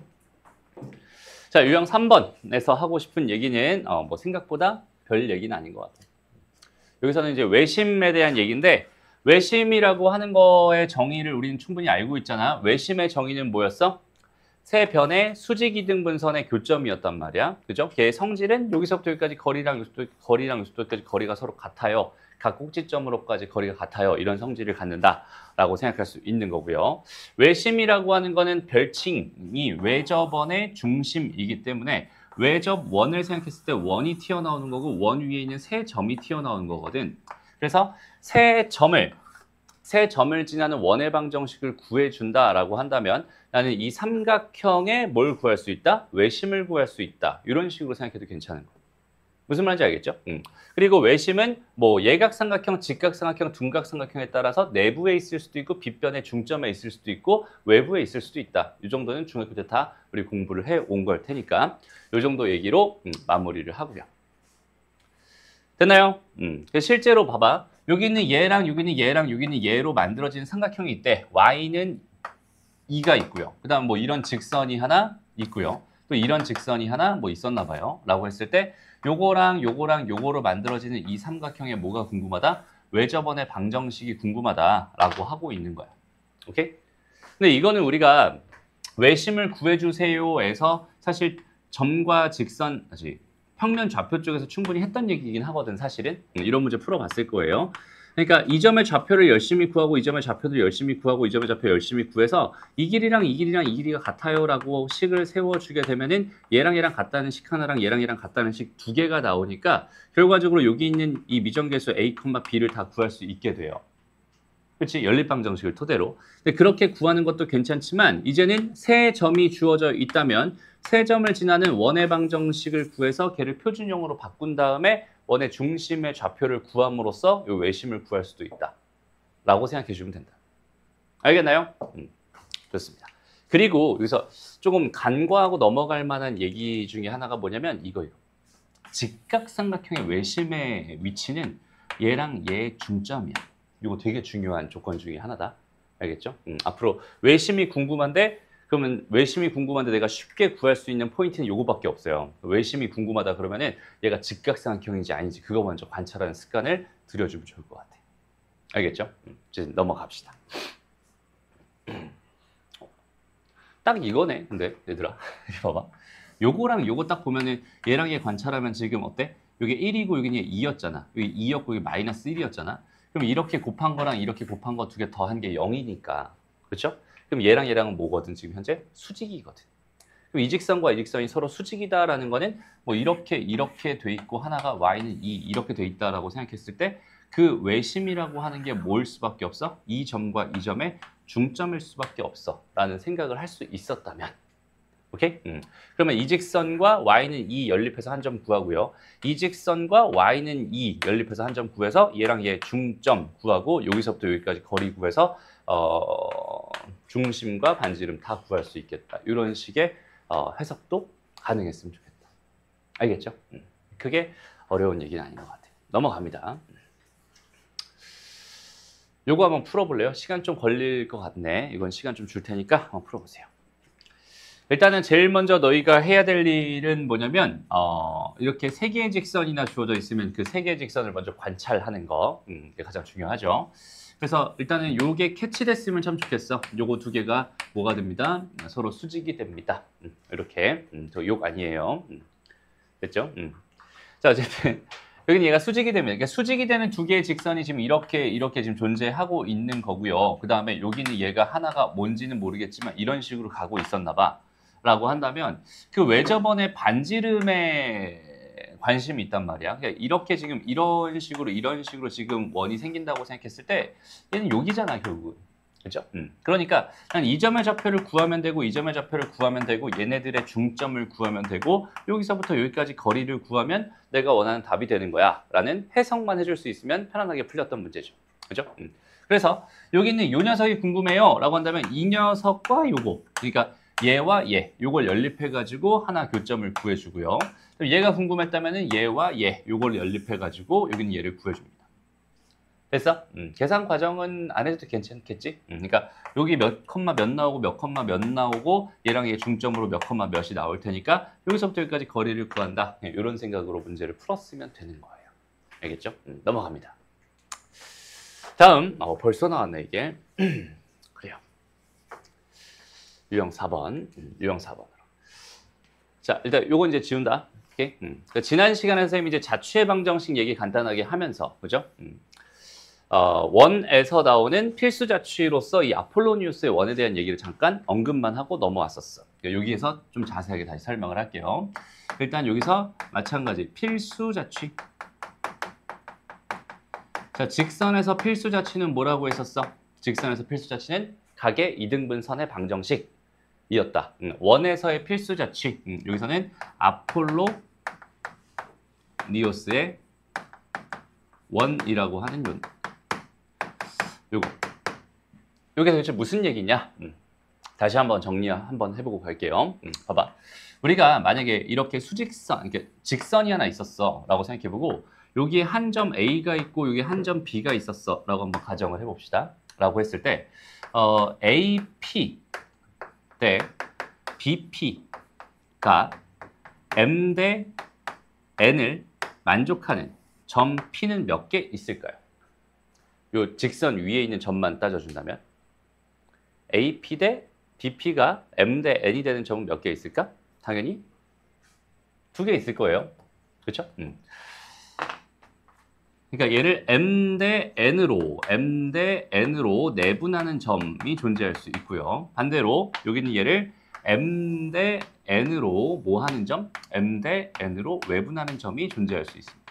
자, 유형 3번에서 하고 싶은 얘기는 어, 뭐 생각보다 별 얘기는 아닌 것 같아요. 여기서는 이제 외심에 대한 얘기인데 외심이라고 하는 거의 정의를 우리는 충분히 알고 있잖아. 외심의 정의는 뭐였어? 세 변의 수직이등 분선의 교점이었단 말이야. 그죠? 걔의 성질은 여기서부터 여기까지 거리랑 요소도, 거리랑 요소도까지 거리가 서로 같아요. 각 꼭지점으로까지 거리가 같아요. 이런 성질을 갖는다라고 생각할 수 있는 거고요. 외심이라고 하는 거는 별칭이 외접원의 중심이기 때문에 외접 원을 생각했을 때 원이 튀어나오는 거고 원 위에 있는 세 점이 튀어나오는 거거든. 그래서 세 점을 세 점을 지나는 원의 방정식을 구해준다라고 한다면 나는 이 삼각형에 뭘 구할 수 있다? 외심을 구할 수 있다. 이런 식으로 생각해도 괜찮은 거예요. 무슨 말인지 알겠죠? 음. 그리고 외심은 뭐 예각삼각형, 직각삼각형, 둔각삼각형에 따라서 내부에 있을 수도 있고 빗변의 중점에 있을 수도 있고 외부에 있을 수도 있다. 이 정도는 중학교 때 다 우리 공부를 해 온 걸 테니까 이 정도 얘기로 음, 마무리를 하고요. 됐나요? 음. 실제로 봐봐. 여기 있는 얘랑 여기 있는 얘랑 여기 있는 얘로 만들어진 삼각형이 있대. y는 2가 있고요. 그 다음 뭐 이런 직선이 하나 있고요. 또 이런 직선이 하나 뭐 있었나 봐요. 라고 했을 때 요거랑 요거랑 요거로 만들어지는 이 삼각형에 뭐가 궁금하다? 외접원의 방정식이 궁금하다라고 하고 있는 거야. 오케이? 근데 이거는 우리가 외심을 구해주세요에서 사실 점과 직선, 아직 평면 좌표 쪽에서 충분히 했던 얘기이긴 하거든 사실은 음, 이런 문제 풀어봤을 거예요. 그러니까 이 점의 좌표를 열심히 구하고 이 점의 좌표를 열심히 구하고 이 점의 좌표 열심히 구해서 이 길이랑 이 길이랑 이 길이가 같아요라고 식을 세워주게 되면은 얘랑 얘랑 같다는 식 하나랑 얘랑 얘랑 같다는 식 두 개가 나오니까 결과적으로 여기 있는 이 미정계수 a, b를 다 구할 수 있게 돼요. 그렇지 연립방 정식을 토대로. 근데 그렇게 구하는 것도 괜찮지만 이제는 세 점이 주어져 있다면 세 점을 지나는 원의 방정식을 구해서 걔를 표준형으로 바꾼 다음에 원의 중심의 좌표를 구함으로써 이 외심을 구할 수도 있다. 라고 생각해 주면 된다. 알겠나요? 음, 좋습니다. 그리고 여기서 조금 간과하고 넘어갈 만한 얘기 중에 하나가 뭐냐면 이거예요. 직각삼각형의 외심의 위치는 얘랑 얘의 중점이야. 이거 되게 중요한 조건 중에 하나다. 알겠죠? 음, 앞으로 외심이 궁금한데 그러면 외심이 궁금한데 내가 쉽게 구할 수 있는 포인트는 요거밖에 없어요. 외심이 궁금하다 그러면은 얘가 직각삼각형인지 아닌지 그거 먼저 관찰하는 습관을 들여주면 좋을 것 같아요. 알겠죠? 음, 이제 넘어갑시다. <clears throat> 딱 이거네. 근데 얘들아, <laughs> 봐봐. 요거랑 요거 딱 보면은 얘랑 얘 관찰하면 지금 어때? 요게 1이고 여기는 2였잖아. 여기 2였고 여기 마이너스 1이었잖아. 그럼 이렇게 곱한 거랑 이렇게 곱한 거 두 개 더한 게 0이니까. 그렇죠? 그럼 얘랑 얘랑은 뭐거든 지금 현재 수직이거든. 그럼 이 직선과 이 직선이 서로 수직이다라는 거는 뭐 이렇게 이렇게 돼 있고 하나가 y는 2 이렇게 돼 있다라고 생각했을 때 그 외심이라고 하는 게 뭘 수밖에 없어? 이 점과 이 점의 중점일 수밖에 없어라는 생각을 할 수 있었다면 오케이? 음. 그러면 이 직선과 y는 2 연립해서 한 점 구하고요. 이 직선과 y는 2 연립해서 한 점 구해서 얘랑 얘 중점 구하고 여기서부터 여기까지 거리 구해서 어, 중심과 반지름 다 구할 수 있겠다. 이런 식의 어, 해석도 가능했으면 좋겠다. 알겠죠? 음. 그게 어려운 얘기는 아닌 것 같아요. 넘어갑니다. 요거 한번 풀어볼래요? 시간 좀 걸릴 것 같네. 이건 시간 좀 줄 테니까 한번 풀어보세요. 일단은 제일 먼저 너희가 해야 될 일은 뭐냐면 어, 이렇게 세 개의 직선이나 주어져 있으면 그 세 개의 직선을 먼저 관찰하는 거 음, 이게 가장 중요하죠. 그래서 일단은 요게 캐치됐으면 참 좋겠어. 요거 두 개가 뭐가 됩니다? 서로 수직이 됩니다. 음, 이렇게 음, 저욕 아니에요. 음, 됐죠? 음. 자 어쨌든 <laughs> 여기는 얘가 수직이 되면 그러니까 수직이 되는 두 개의 직선이 지금 이렇게 이렇게 지금 존재하고 있는 거고요. 그 다음에 여기는 얘가 하나가 뭔지는 모르겠지만 이런 식으로 가고 있었나 봐 라고 한다면 그 외저번의 반지름에 관심이 있단 말이야. 그러니까 이렇게 지금 이런 식으로 이런 식으로 지금 원이 생긴다고 생각했을 때 얘는 여기잖아 결국. 그죠? 음. 그러니까 그냥 이 점의 좌표를 구하면 되고 이 점의 좌표를 구하면 되고 얘네들의 중점을 구하면 되고 여기서부터 여기까지 거리를 구하면 내가 원하는 답이 되는 거야 라는 해석만 해줄 수 있으면 편안하게 풀렸던 문제죠. 그죠? 음. 그래서 여기 있는 요 녀석이 궁금해요 라고 한다면 이 녀석과 요거 그러니까 얘와 얘 요걸 연립해 가지고 하나 교점을 구해 주고요. 얘가 궁금했다면 얘와 얘 요걸 연립해 가지고 여기는 얘를 구해 줍니다. 됐어? 음, 계산 과정은 안 해도 괜찮겠지? 음, 그러니까 여기 몇 컴마 몇 나오고 몇 컴마 몇 나오고 얘랑 얘 중점으로 몇 컴마 몇이 나올 테니까 여기서부터 여기까지 거리를 구한다. 네, 이런 생각으로 문제를 풀었으면 되는 거예요. 알겠죠? 음, 넘어갑니다. 다음 어, 벌써 나왔네 이게. <clears throat> 유형 4번. 음, 유형 4번으로. 자 일단 요거 이제 지운다. 오케이? 음. 그러니까 지난 시간에 선생님이 이제 자취의 방정식 얘기 간단하게 하면서 그죠? 음. 어, 원에서 나오는 필수 자취로서 이 아폴로니우스의 원에 대한 얘기를 잠깐 언급만 하고 넘어왔었어. 그러니까 여기에서 좀 자세하게 다시 설명을 할게요. 일단 여기서 마찬가지 필수 자취. 자, 직선에서 필수 자취는 뭐라고 했었어? 직선에서 필수 자취는 각의 이등분선의 방정식 이었다. 음, 원에서의 필수 자취. 음, 여기서는 아폴로 니오스의 원이라고 하는 요 요거. 요게 도대체 무슨 얘기냐? 음. 다시 한번 정리 한번 해보고 갈게요. 음, 봐봐. 우리가 만약에 이렇게 수직선, 이렇게 직선이 하나 있었어 라고 생각해보고 여기에 한 점 A가 있고 여기 한점 B가 있었어 라고 한번 가정을 해봅시다. 라고 했을 때 어, AP 대 BP가 M 대 N을 만족하는 점 P는 몇 개 있을까요? 요 직선 위에 있는 점만 따져준다면 AP 대 BP가 M 대 N이 되는 점은 몇 개 있을까? 당연히 두 개 있을 거예요. 그렇죠? 음. 그러니까 얘를 M 대 N으로 M 대 N으로 내분하는 점이 존재할 수 있고요. 반대로 여기는 얘를 M 대 N으로 뭐 하는 점? M 대 N으로 외분하는 점이 존재할 수 있습니다.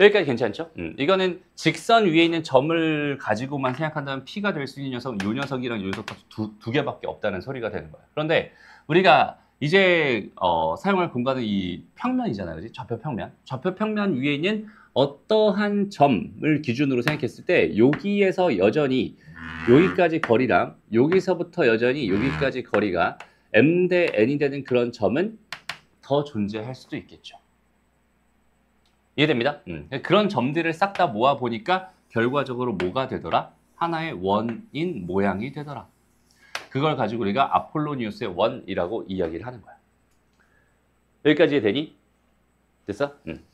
여기까지 괜찮죠? 음, 이거는 직선 위에 있는 점을 가지고만 생각한다면 P가 될 수 있는 녀석은 이 녀석이랑 이 녀석 두, 두 개밖에 없다는 소리가 되는 거예요. 그런데 우리가 이제 어, 사용할 공간은 이 평면이잖아요. 그지? 좌표 평면. 좌표 평면 위에 있는 어떠한 점을 기준으로 생각했을 때 여기에서 여전히 여기까지 거리랑 여기서부터 여전히 여기까지 거리가 m 대 n이 되는 그런 점은 더 존재할 수도 있겠죠. 이해됩니다? 음. 그런 점들을 싹 다 모아 보니까 결과적으로 뭐가 되더라? 하나의 원인 모양이 되더라. 그걸 가지고 우리가 아폴로니우스의 원이라고 이야기를 하는 거야. 여기까지 되니? 됐어? 음.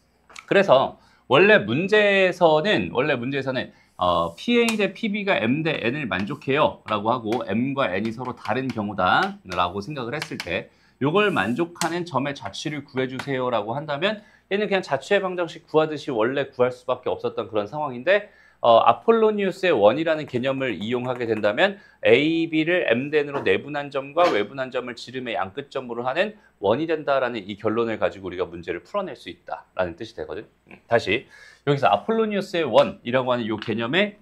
그래서 원래 문제에서는 원래 문제에서는 어, PA 대 PB가 M 대 N을 만족해요 라고 하고 M과 N이 서로 다른 경우다 라고 생각을 했을 때 이걸 만족하는 점의 자취를 구해주세요 라고 한다면 얘는 그냥 자취의 방정식 구하듯이 원래 구할 수밖에 없었던 그런 상황인데 어, 아폴로니우스의 원이라는 개념을 이용하게 된다면 A, B를 M 대으로 내분한 점과 외분한 점을 지름의 양끝점으로 하는 원이 된다라는 이 결론을 가지고 우리가 문제를 풀어낼 수 있다라는 뜻이 되거든. 음, 다시 여기서 아폴로니우스의 원이라고 하는 이 개념의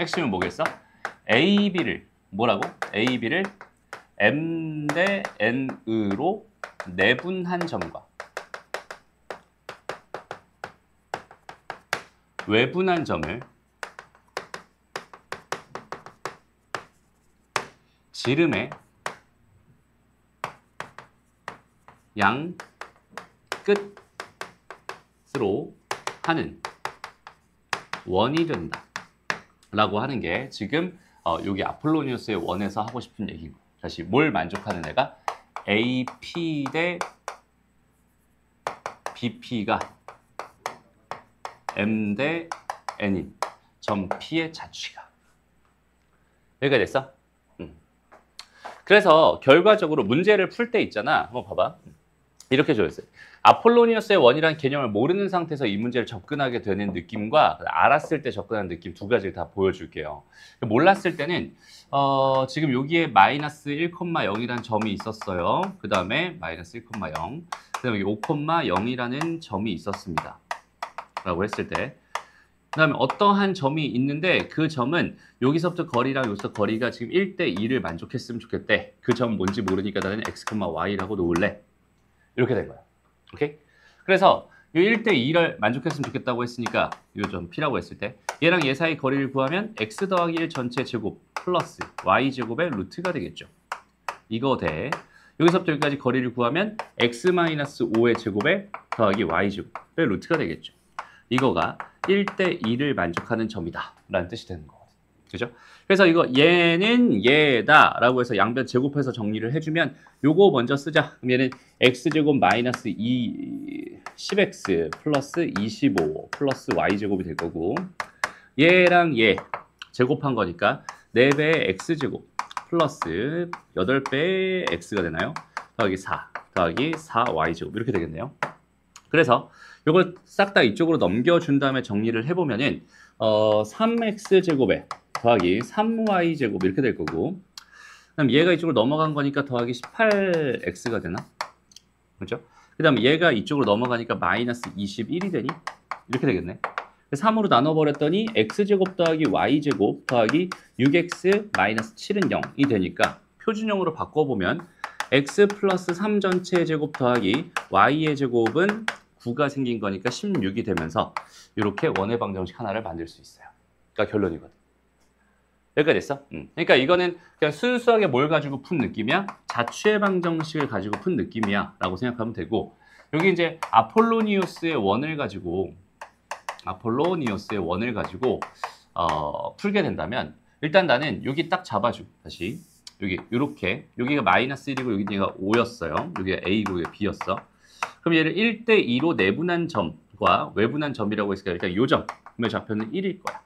핵심은 뭐겠어? A, B를 뭐라고? A, B를 M 대 N으로 내분한 점과 외분한 점을 지름의 양 끝으로 하는 원이 된다. 라고 하는 게 지금 어, 여기 아폴로니우스의 원에서 하고 싶은 얘기고 다시 뭘 만족하는 애가 AP 대 BP가 M 대 N인 점 P의 자취가. 여기가 됐어? 음. 그래서 결과적으로 문제를 풀 때 있잖아. 한번 봐봐. 이렇게 줘있어요. 아폴로니어스의 원이라는 개념을 모르는 상태에서 이 문제를 접근하게 되는 느낌과 알았을 때 접근하는 느낌 두 가지를 다 보여줄게요. 몰랐을 때는 어, 지금 여기에 마이너스 1,0이라는 점이 있었어요. 그 다음에 마이너스 1,0 그 다음에 여기 5,0이라는 점이 있었습니다 라고 했을 때 그 다음에 어떠한 점이 있는데 그 점은 여기서부터 거리랑 여기서 거리가 지금 1대 2를 만족했으면 좋겠대. 그 점 뭔지 모르니까 나는 x, y라고 놓을래. 이렇게 된 거야. 오케이? 그래서 이 1대 2를 만족했으면 좋겠다고 했으니까 이 점 p라고 했을 때 얘랑 얘 사이 거리를 구하면 x 더하기 1 전체 제곱 플러스 y 제곱의 루트가 되겠죠. 이거 돼. 여기서부터 여기까지 거리를 구하면 x-5의 제곱에 더하기 y 제곱의 루트가 되겠죠. 이거가 1대 2를 만족하는 점이다. 라는 뜻이 되는 거거든. 그죠? 그래서 이거 얘는 얘다 라고 해서 양변 제곱해서 정리를 해주면 요거 먼저 쓰자. 그럼 얘는 x제곱 마이너스 2 10x 플러스 25 플러스 y제곱이 될 거고 얘랑 얘 제곱한 거니까 4배의 x제곱 플러스 8배의 x가 되나요? 더하기 4 더하기 4y제곱. 이렇게 되겠네요. 그래서 이걸 싹 다 이쪽으로 넘겨준 다음에 정리를 해보면은 어, 3x 제곱에 더하기 3y 제곱 이렇게 될 거고 그럼 얘가 이쪽으로 넘어간 거니까 더하기 18x가 되나? 그렇죠? 그 다음에 얘가 이쪽으로 넘어가니까 마이너스 21이 되니? 이렇게 되겠네. 3으로 나눠버렸더니 x제곱 더하기 y제곱 더하기 6x 마이너스 7은 0이 되니까 표준형으로 바꿔보면 x 플러스 3 전체 제곱 더하기 y의 제곱은 9가 생긴 거니까 16이 되면서 이렇게 원의 방정식 하나를 만들 수 있어요. 그러니까 결론이거든. 여기까지 됐어? 음. 그러니까 이거는 그냥 순수하게 뭘 가지고 푼 느낌이야? 자취의 방정식을 가지고 푼 느낌이야 라고 생각하면 되고 여기 이제 아폴로니우스의 원을 가지고 아폴로니우스의 원을 가지고 어, 풀게 된다면 일단 나는 여기 딱 잡아줘 다시 여기 이렇게 여기가 마이너스 1이고 여기 얘가 5였어요 여기가 A고 여기가 B였어 그럼 얘를 1대 2로 내분한 점과 외분한 점이라고 했으니까 일단 요 점의 좌표는 1일 거야.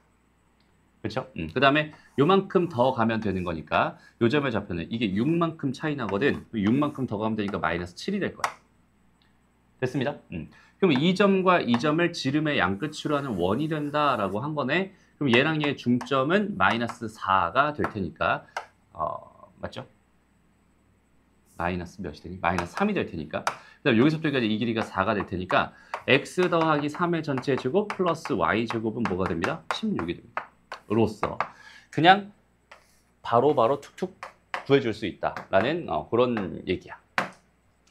그렇죠? 음. 그 다음에 요만큼 더 가면 되는 거니까 요 점의 좌표는 이게 6만큼 차이 나거든. 6만큼 더 가면 되니까 마이너스 7이 될 거야. 됐습니다. 음. 그럼 이 점과 이 점을 지름의 양끝으로 하는 원이 된다라고 한 거네. 그럼 얘랑 얘의 중점은 마이너스 4가 될 테니까 어, 맞죠? 마이너스 몇이 되니? 마이너스 3이 될 테니까 그다음 여기서부터 여기까지 이 길이가 4가 될 테니까 x 더하기 3의 전체 제곱 플러스 y 제곱은 뭐가 됩니다? 16이 됩니다. 로서 그냥 바로 바로 툭툭 구해줄 수 있다라는 어, 그런 얘기야.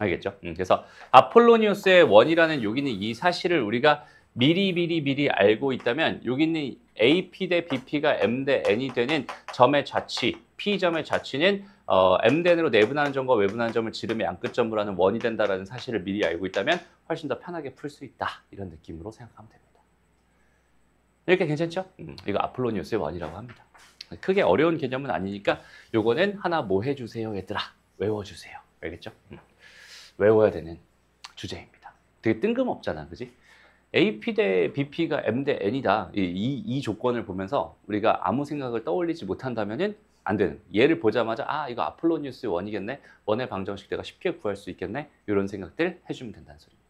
알겠죠? 음, 그래서 아폴로니우스의 원이라는 여기 있는 이 사실을 우리가 미리 미리 미리 알고 있다면 여기 있는 AP 대 BP가 M 대 N이 되는 점의 좌치, P점의 좌치는 어, M 대n으로 내분하는 점과 외분하는 점을 지름의 양끝점으로 하는 원이 된다라는 사실을 미리 알고 있다면 훨씬 더 편하게 풀 수 있다. 이런 느낌으로 생각하면 됩니다. 이렇게 괜찮죠? 음, 이거 아폴로니우스의 원이라고 합니다. 크게 어려운 개념은 아니니까 요거는 하나 뭐 해주세요 얘들아 외워주세요 알겠죠? 음. 외워야 되는 주제입니다. 되게 뜬금없잖아 그지? AP 대 BP가 M 대 N이다 이, 이, 이 조건을 보면서 우리가 아무 생각을 떠올리지 못한다면 은 안 되는 얘를 보자마자 아 이거 아폴로니우스의 원이겠네 원의 방정식 내가 쉽게 구할 수 있겠네 이런 생각들 해주면 된다는 소리입니다.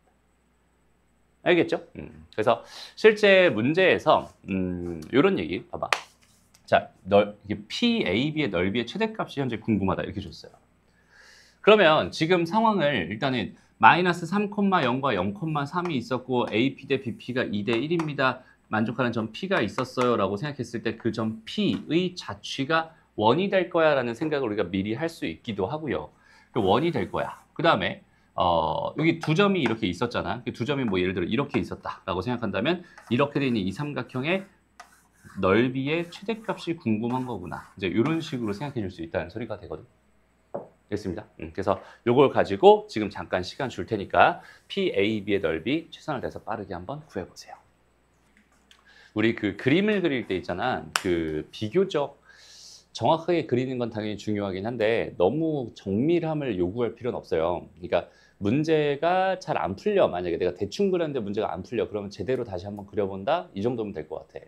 알겠죠? 음, 그래서 실제 문제에서 음, 이런 얘기 봐봐. 자, 널, 이게 PAB의 넓이의 최대값이 현재 궁금하다 이렇게 줬어요. 그러면 지금 상황을 일단은 마이너스 3,0과 0,3이 있었고 AP 대 BP가 2대 1입니다. 만족하는 점 P가 있었어요 라고 생각했을 때 그 점 P의 자취가 원이 될 거야 라는 생각을 우리가 미리 할 수 있기도 하고요. 그 원이 될 거야. 그 다음에 어, 여기 두 점이 이렇게 있었잖아. 그두 점이 뭐 예를 들어 이렇게 있었다라고 생각한다면 이렇게 돼 있는 이 삼각형의 넓이의 최대값이 궁금한 거구나. 이제 이런 식으로 생각해 줄 수 있다는 소리가 되거든. 됐습니다. 음, 그래서 이걸 가지고 지금 잠깐 시간 줄 테니까 PAB의 넓이 최선을 다해서 빠르게 한번 구해보세요. 우리 그 그림을 그릴 때 있잖아. 그 비교적 정확하게 그리는 건 당연히 중요하긴 한데 너무 정밀함을 요구할 필요는 없어요. 그러니까 문제가 잘 안 풀려. 만약에 내가 대충 그렸는데 문제가 안 풀려. 그러면 제대로 다시 한번 그려본다? 이 정도면 될 것 같아.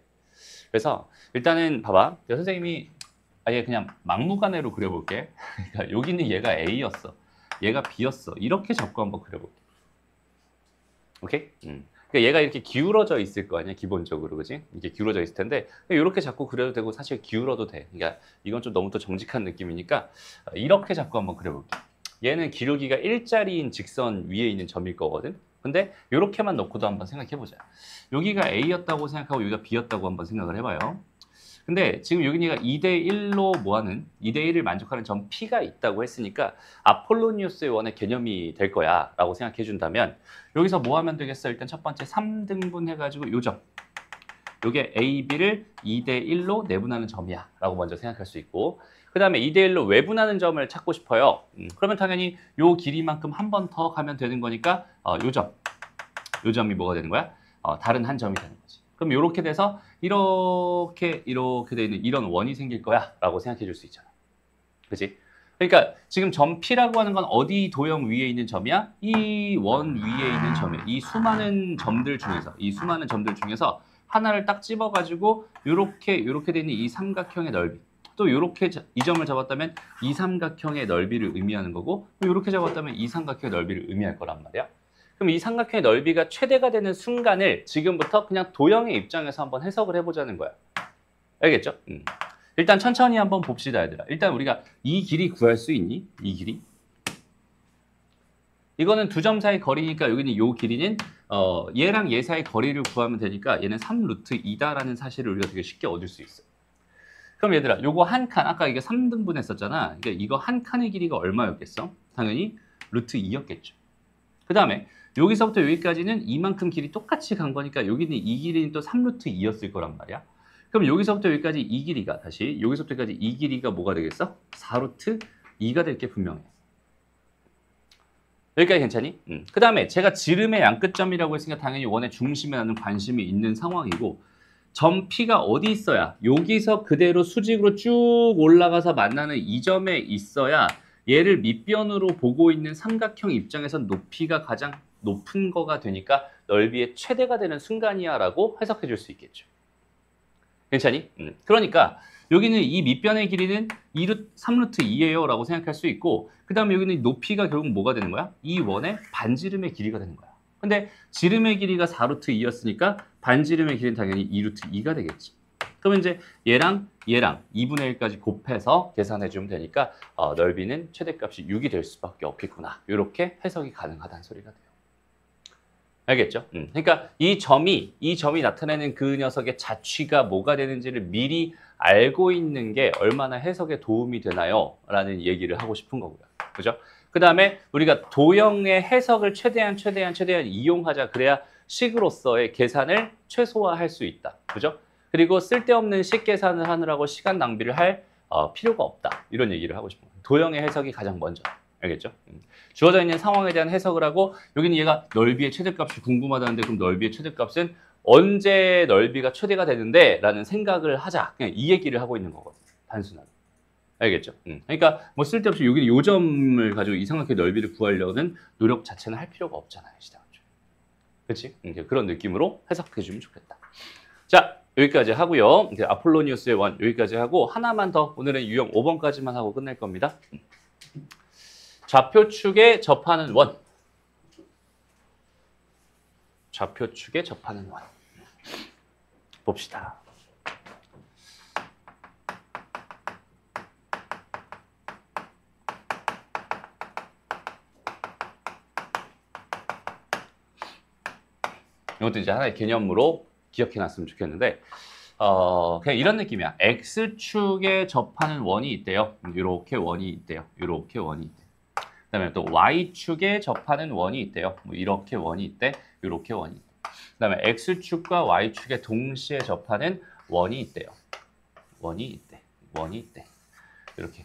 그래서 일단은 봐봐. 선생님이 아예 그냥 막무가내로 그려볼게. <laughs> 그러니까 여기는 얘가 A였어. 얘가 B였어. 이렇게 잡고 한번 그려볼게. 오케이? 음. 그러니까 얘가 이렇게 기울어져 있을 거 아니야 기본적으로. 그지? 이게 기울어져 있을 텐데 이렇게 자꾸 그려도 되고 사실 기울어도 돼. 그러니까 이건 좀 너무 또 정직한 느낌이니까 이렇게 자꾸 한번 그려볼게. 얘는 기울기가 일자리인 직선 위에 있는 점일 거거든? 근데 이렇게만 놓고도 한번 생각해 보자. 여기가 A였다고 생각하고 여기가 B였다고 한번 생각을 해봐요 근데 지금 여기가 2대 1로 뭐하는 2대 1을 만족하는 점 P가 있다고 했으니까 아폴로니우스의 원의 개념이 될 거야 라고 생각해 준다면 여기서 뭐 하면 되겠어? 일단 첫 번째 3등분 해가지고 요점. 요게 A, B를 2대 1로 내분하는 점이야 라고 먼저 생각할 수 있고 그 다음에 2대 1로 외분하는 점을 찾고 싶어요. 음, 그러면 당연히 요 길이만큼 한 번 더 가면 되는 거니까 어, 요점. 요 점이 뭐가 되는 거야? 어, 다른 한 점이 되는 거지. 그럼 이렇게 돼서 이렇게 이렇게 돼 있는 이런 원이 생길 거야 라고 생각해 줄 수 있잖아. 그렇지? 그러니까 지금 점 P라고 하는 건 어디 도형 위에 있는 점이야? 이 원 위에 있는 점이야. 이 수많은 점들 중에서 이 수많은 점들 중에서 하나를 딱 집어 가지고 이렇게 이렇게 돼 있는 이 삼각형의 넓이 또 이렇게 이 점을 잡았다면 이 삼각형의 넓이를 의미하는 거고 이렇게 잡았다면 이 삼각형의 넓이를 의미할 거란 말이야. 그럼 이 삼각형의 넓이가 최대가 되는 순간을 지금부터 그냥 도형의 입장에서 한번 해석을 해보자는 거야. 알겠죠? 음. 일단 천천히 한번 봅시다, 얘들아. 일단 우리가 이 길이 구할 수 있니? 이 길이? 이거는 두 점 사이 거리니까 여기는 요 길이는 어, 얘랑 얘 사이 거리를 구하면 되니까 얘는 3루트 2다라는 사실을 우리가 되게 쉽게 얻을 수 있어. 그럼 얘들아, 요거 한 칸, 아까 이게 3등분 했었잖아. 그러니까 이거 한 칸의 길이가 얼마였겠어? 당연히 루트 2였겠죠. 그 다음에 여기서부터 여기까지는 이만큼 길이 똑같이 간 거니까 여기는 이 길이는 또 3루트 2였을 거란 말이야. 그럼 여기서부터 여기까지 이 길이가 다시 여기서부터 여기까지 이 길이가 뭐가 되겠어? 4루트 2가 될 게 분명해. 여기까지 괜찮니? 음. 그 다음에 제가 지름의 양끝점이라고 했으니까 당연히 원의 중심에 나는 관심이 있는 상황이고 점 P가 어디 있어야 여기서 그대로 수직으로 쭉 올라가서 만나는 이 점에 있어야 얘를 밑변으로 보고 있는 삼각형 입장에서 높이가 가장 높은 거가 되니까 넓이의 최대가 되는 순간이야 라고 해석해 줄 수 있겠죠. 괜찮니? 음. 그러니까 여기는 이 밑변의 길이는 2루, 3루트 2예요 라고 생각할 수 있고 그 다음에 여기는 높이가 결국 뭐가 되는 거야? 이 원의 반지름의 길이가 되는 거야. 근데 지름의 길이가 4루트 2였으니까 반지름의 길이는 당연히 2루트 2가 되겠지. 그러면 이제 얘랑 얘랑 2분의 1까지 곱해서 계산해 주면 되니까 어, 넓이는 최대값이 6이 될 수밖에 없겠구나. 이렇게 해석이 가능하다는 소리가 돼요. 알겠죠? 음. 그러니까 이 점이 이 점이 나타내는 그 녀석의 자취가 뭐가 되는지를 미리 알고 있는 게 얼마나 해석에 도움이 되나요? 라는 얘기를 하고 싶은 거고요. 그죠? 그 다음에 우리가 도형의 해석을 최대한 최대한 최대한 이용하자 그래야 식으로서의 계산을 최소화할 수 있다. 그죠? 그리고 쓸데없는 식 계산을 하느라고 시간 낭비를 할 어, 필요가 없다. 이런 얘기를 하고 싶은 거예요. 도형의 해석이 가장 먼저. 알겠죠? 음. 주어져 있는 상황에 대한 해석을 하고 여기는 얘가 넓이의 최대값이 궁금하다는데 그럼 넓이의 최대값은 언제 넓이가 최대가 되는데 라는 생각을 하자. 그냥 이 얘기를 하고 있는 거거든요. 단순하게. 알겠죠? 음. 그러니까 뭐 쓸데없이 여기 요 점을 가지고 이상하게 넓이를 구하려는 노력 자체는 할 필요가 없잖아요. 시장죠 그렇지? 음, 그런 느낌으로 해석해 주면 좋겠다. 자, 여기까지 하고요. 이제 아폴로니우스의 원 여기까지 하고 하나만 더 오늘은 유형 5번까지만 하고 끝낼 겁니다. 좌표축에 접하는 원. 좌표축에 접하는 원. 봅시다. 이것도 이제 하나의 개념으로 기억해 놨으면 좋겠는데 어, 그냥 이런 느낌이야. X축에 접하는 원이 있대요. 이렇게 원이 있대요. 이렇게 원이 있대. 그다음에 또 Y축에 접하는 원이 있대요. 뭐 이렇게 원이 있대. 이렇게 원이 있대. 그다음에 X축과 Y축에 동시에 접하는 원이 있대요. 원이 있대. 원이 있대. 이렇게.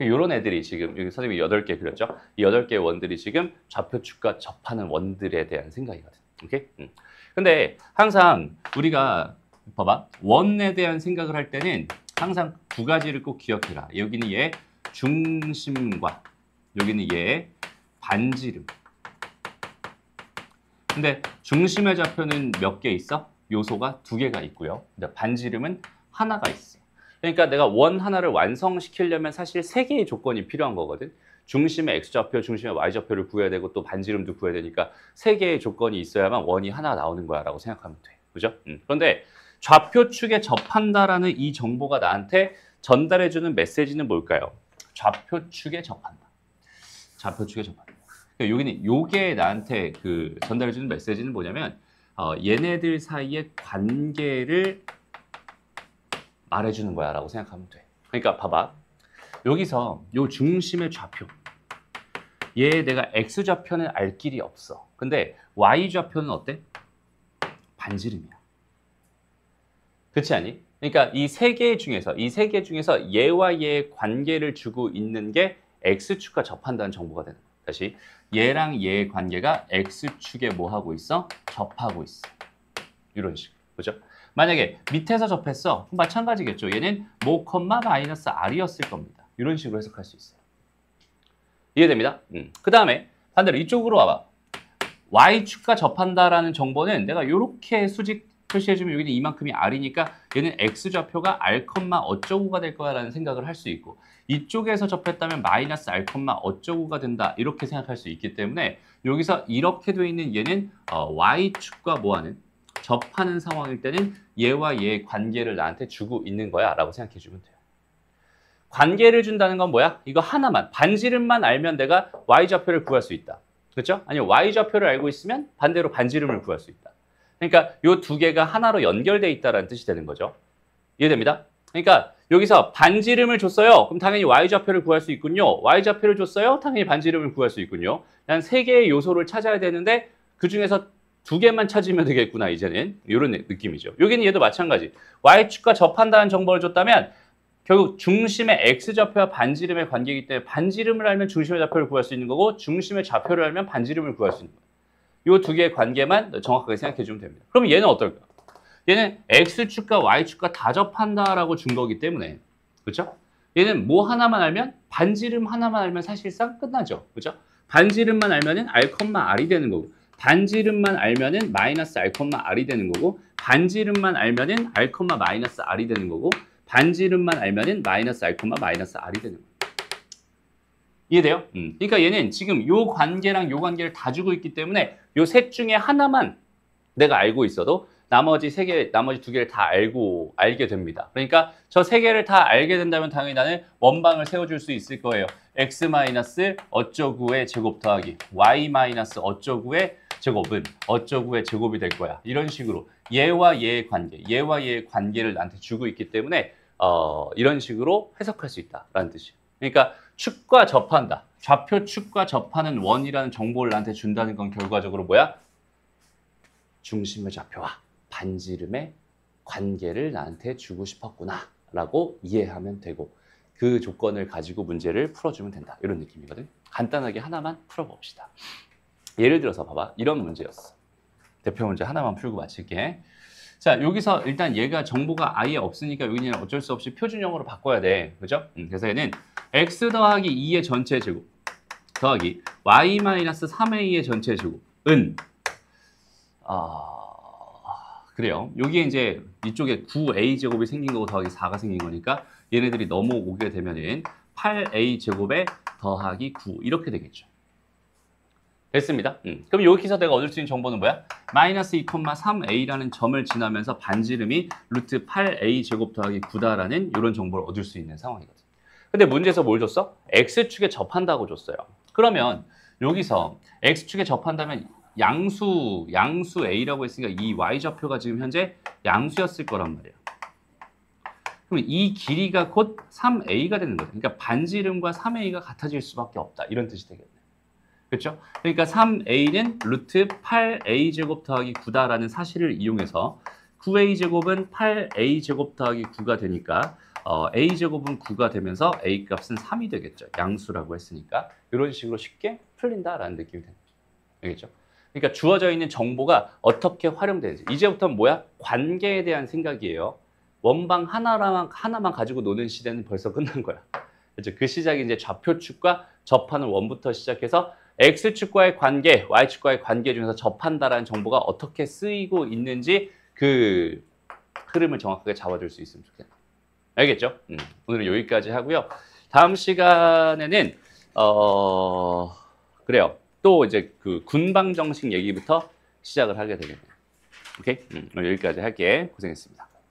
이런 애들이 지금 여기 선생님이 8개 그렸죠? 이 8개의 원들이 지금 좌표축과 접하는 원들에 대한 생각이거든. 오케이? 음. 근데 항상 우리가 봐봐 원에 대한 생각을 할 때는 항상 두 가지를 꼭 기억해라. 여기는 얘 중심과 여기는 얘 반지름. 근데 중심의 좌표는 몇 개 있어? 요소가 두 개가 있고요. 근데 반지름은 하나가 있어. 그러니까 내가 원 하나를 완성시키려면 사실 세 개의 조건이 필요한 거거든. 중심의 x좌표, 중심의 y좌표를 구해야 되고 또 반지름도 구해야 되니까 세 개의 조건이 있어야만 원이 하나 나오는 거야 라고 생각하면 돼. 그죠? 음. 그런데 좌표축에 접한다라는 이 정보가 나한테 전달해주는 메시지는 뭘까요? 좌표축에 접한다. 좌표 축에 접한다. 그러니까 여기는 요게 나한테 그 전달해주는 메시지는 뭐냐면 어, 얘네들 사이의 관계를 말해주는 거야라고 생각하면 돼. 그러니까 봐봐. 여기서 요 중심의 좌표 얘 내가 x좌표는 알 길이 없어 근데 y좌표는 어때? 반지름이야 그렇지 않니? 그러니까 이 세 개 중에서 이 세 개 중에서 얘와 얘의 관계를 주고 있는 게 x축과 접한다는 정보가 되는 거야 다시 얘랑 얘의 관계가 x축에 뭐 하고 있어? 접하고 있어 이런 식으로 그죠? 만약에 밑에서 접했어 마찬가지겠죠 얘는 모 마이너스 r이었을 겁니다 이런 식으로 해석할 수 있어요. 이해됩니다? 음. 그 다음에 반대로 이쪽으로 와봐. y축과 접한다라는 정보는 내가 이렇게 수직 표시해주면 여기는 이만큼이 r이니까 얘는 x좌표가 r, 어쩌고가 될 거야 라는 생각을 할 수 있고 이쪽에서 접했다면 마이너스 r, 어쩌고가 된다 이렇게 생각할 수 있기 때문에 여기서 이렇게 돼 있는 얘는 어, y축과 뭐하는 접하는 상황일 때는 얘와 얘의 관계를 나한테 주고 있는 거야 라고 생각해 주면 돼요. 관계를 준다는 건 뭐야? 이거 하나만 반지름만 알면 내가 y좌표를 구할 수 있다. 그렇죠? 아니 y좌표를 알고 있으면 반대로 반지름을 구할 수 있다. 그러니까 이 두 개가 하나로 연결돼 있다라는 뜻이 되는 거죠. 이해됩니다? 그러니까 여기서 반지름을 줬어요. 그럼 당연히 y좌표를 구할 수 있군요. y좌표를 줬어요. 당연히 반지름을 구할 수 있군요. 한세 개의 요소를 찾아야 되는데 그 중에서 두 개만 찾으면 되겠구나 이제는 이런 느낌이죠. 여기는 얘도 마찬가지. y축과 접한다는 정보를 줬다면 결국 중심의 x좌표와 반지름의 관계이기 때문에 반지름을 알면 중심의 좌표를 구할 수 있는 거고 중심의 좌표를 알면 반지름을 구할 수 있는 거예요. 이 두 개의 관계만 정확하게 생각해 주면 됩니다. 그럼 얘는 어떨까? 얘는 x축과 y축과 다 접한다라고 준 거기 때문에 그렇죠? 얘는 뭐 하나만 알면 반지름 하나만 알면 사실상 끝나죠. 그렇죠? 반지름만 알면은 r, r이 되는 거고 반지름만 알면은 마이너스 r, r이 되는 거고 반지름만 알면은 r, 마이너스 r이 되는 거고 반지름만 알면은 마이너스 r, 마이너스 r이 되는 거예요. 이해돼요? 음. 그러니까 얘는 지금 요 관계랑 요 관계를 다 주고 있기 때문에 요 셋 중에 하나만 내가 알고 있어도 나머지 세 개, 나머지 두 개를 다 알고 알게 됩니다. 그러니까 저 세 개를 다 알게 된다면 당연히 나는 원방을 세워줄 수 있을 거예요. x 마이너스 어쩌구의 제곱 더하기 y 마이너스 어쩌구의 제곱은 어쩌구의 제곱이 될 거야. 이런 식으로 얘와 얘의 관계, 얘와 얘의 관계를 나한테 주고 있기 때문에 어, 이런 식으로 해석할 수 있다라는 뜻이에요. 그러니까 축과 접한다. 좌표 축과 접하는 원이라는 정보를 나한테 준다는 건 결과적으로 뭐야? 중심의 좌표와 반지름의 관계를 나한테 주고 싶었구나 라고 이해하면 되고 그 조건을 가지고 문제를 풀어주면 된다. 이런 느낌이거든. 간단하게 하나만 풀어봅시다. 예를 들어서 봐봐. 이런 문제였어. 대표 문제 하나만 풀고 마칠게 자 여기서 일단 얘가 정보가 아예 없으니까 여기는 어쩔 수 없이 표준형으로 바꿔야 돼 그죠? 음, 그래서 얘는 x 더하기 2의 전체 제곱 더하기 y 마이너스 3a의 전체 제곱은 아 그래요. 여기에 이제 이쪽에 9a 제곱이 생긴 거고 더하기 4가 생긴 거니까 얘네들이 넘어오게 되면은 8a 제곱에 더하기 9 이렇게 되겠죠. 됐습니다. 음. 그럼 여기서 내가 얻을 수 있는 정보는 뭐야? 마이너스 2,3a라는 점을 지나면서 반지름이 루트 8a 제곱 더하기 9다라는 이런 정보를 얻을 수 있는 상황이거든. 근데 문제에서 뭘 줬어? x축에 접한다고 줬어요. 그러면 여기서 x축에 접한다면 양수 양수 a라고 했으니까 이 y 좌표가 지금 현재 양수였을 거란 말이에요. 그럼 이 길이가 곧 3a가 되는 거죠. 그러니까 반지름과 3a가 같아질 수밖에 없다. 이런 뜻이 되겠네. 그렇죠? 그러니까 3a는 루트 8a 제곱 더하기 9다라는 사실을 이용해서 9a 제곱은 8a 제곱 더하기 9가 되니까 어, a 제곱은 9가 되면서 a 값은 3이 되겠죠. 양수라고 했으니까 이런 식으로 쉽게 풀린다라는 느낌이 거죠. 알겠죠? 그러니까 주어져 있는 정보가 어떻게 활용되는지 이제부터는 뭐야? 관계에 대한 생각이에요. 원방 하나만 하나만 가지고 노는 시대는 벌써 끝난 거야. 그렇죠? 그 시작이 이제 좌표축과 접하는 원부터 시작해서 x축과의 관계, y축과의 관계 중에서 접한다라는 정보가 어떻게 쓰이고 있는지 그 흐름을 정확하게 잡아줄 수 있으면 좋겠다. 알겠죠? 음, 오늘은 여기까지 하고요. 다음 시간에는 어 그래요. 또 이제 그 군방 정식 얘기부터 시작을 하게 되겠네요. 오케이? 음, 여기까지 할게. 고생했습니다.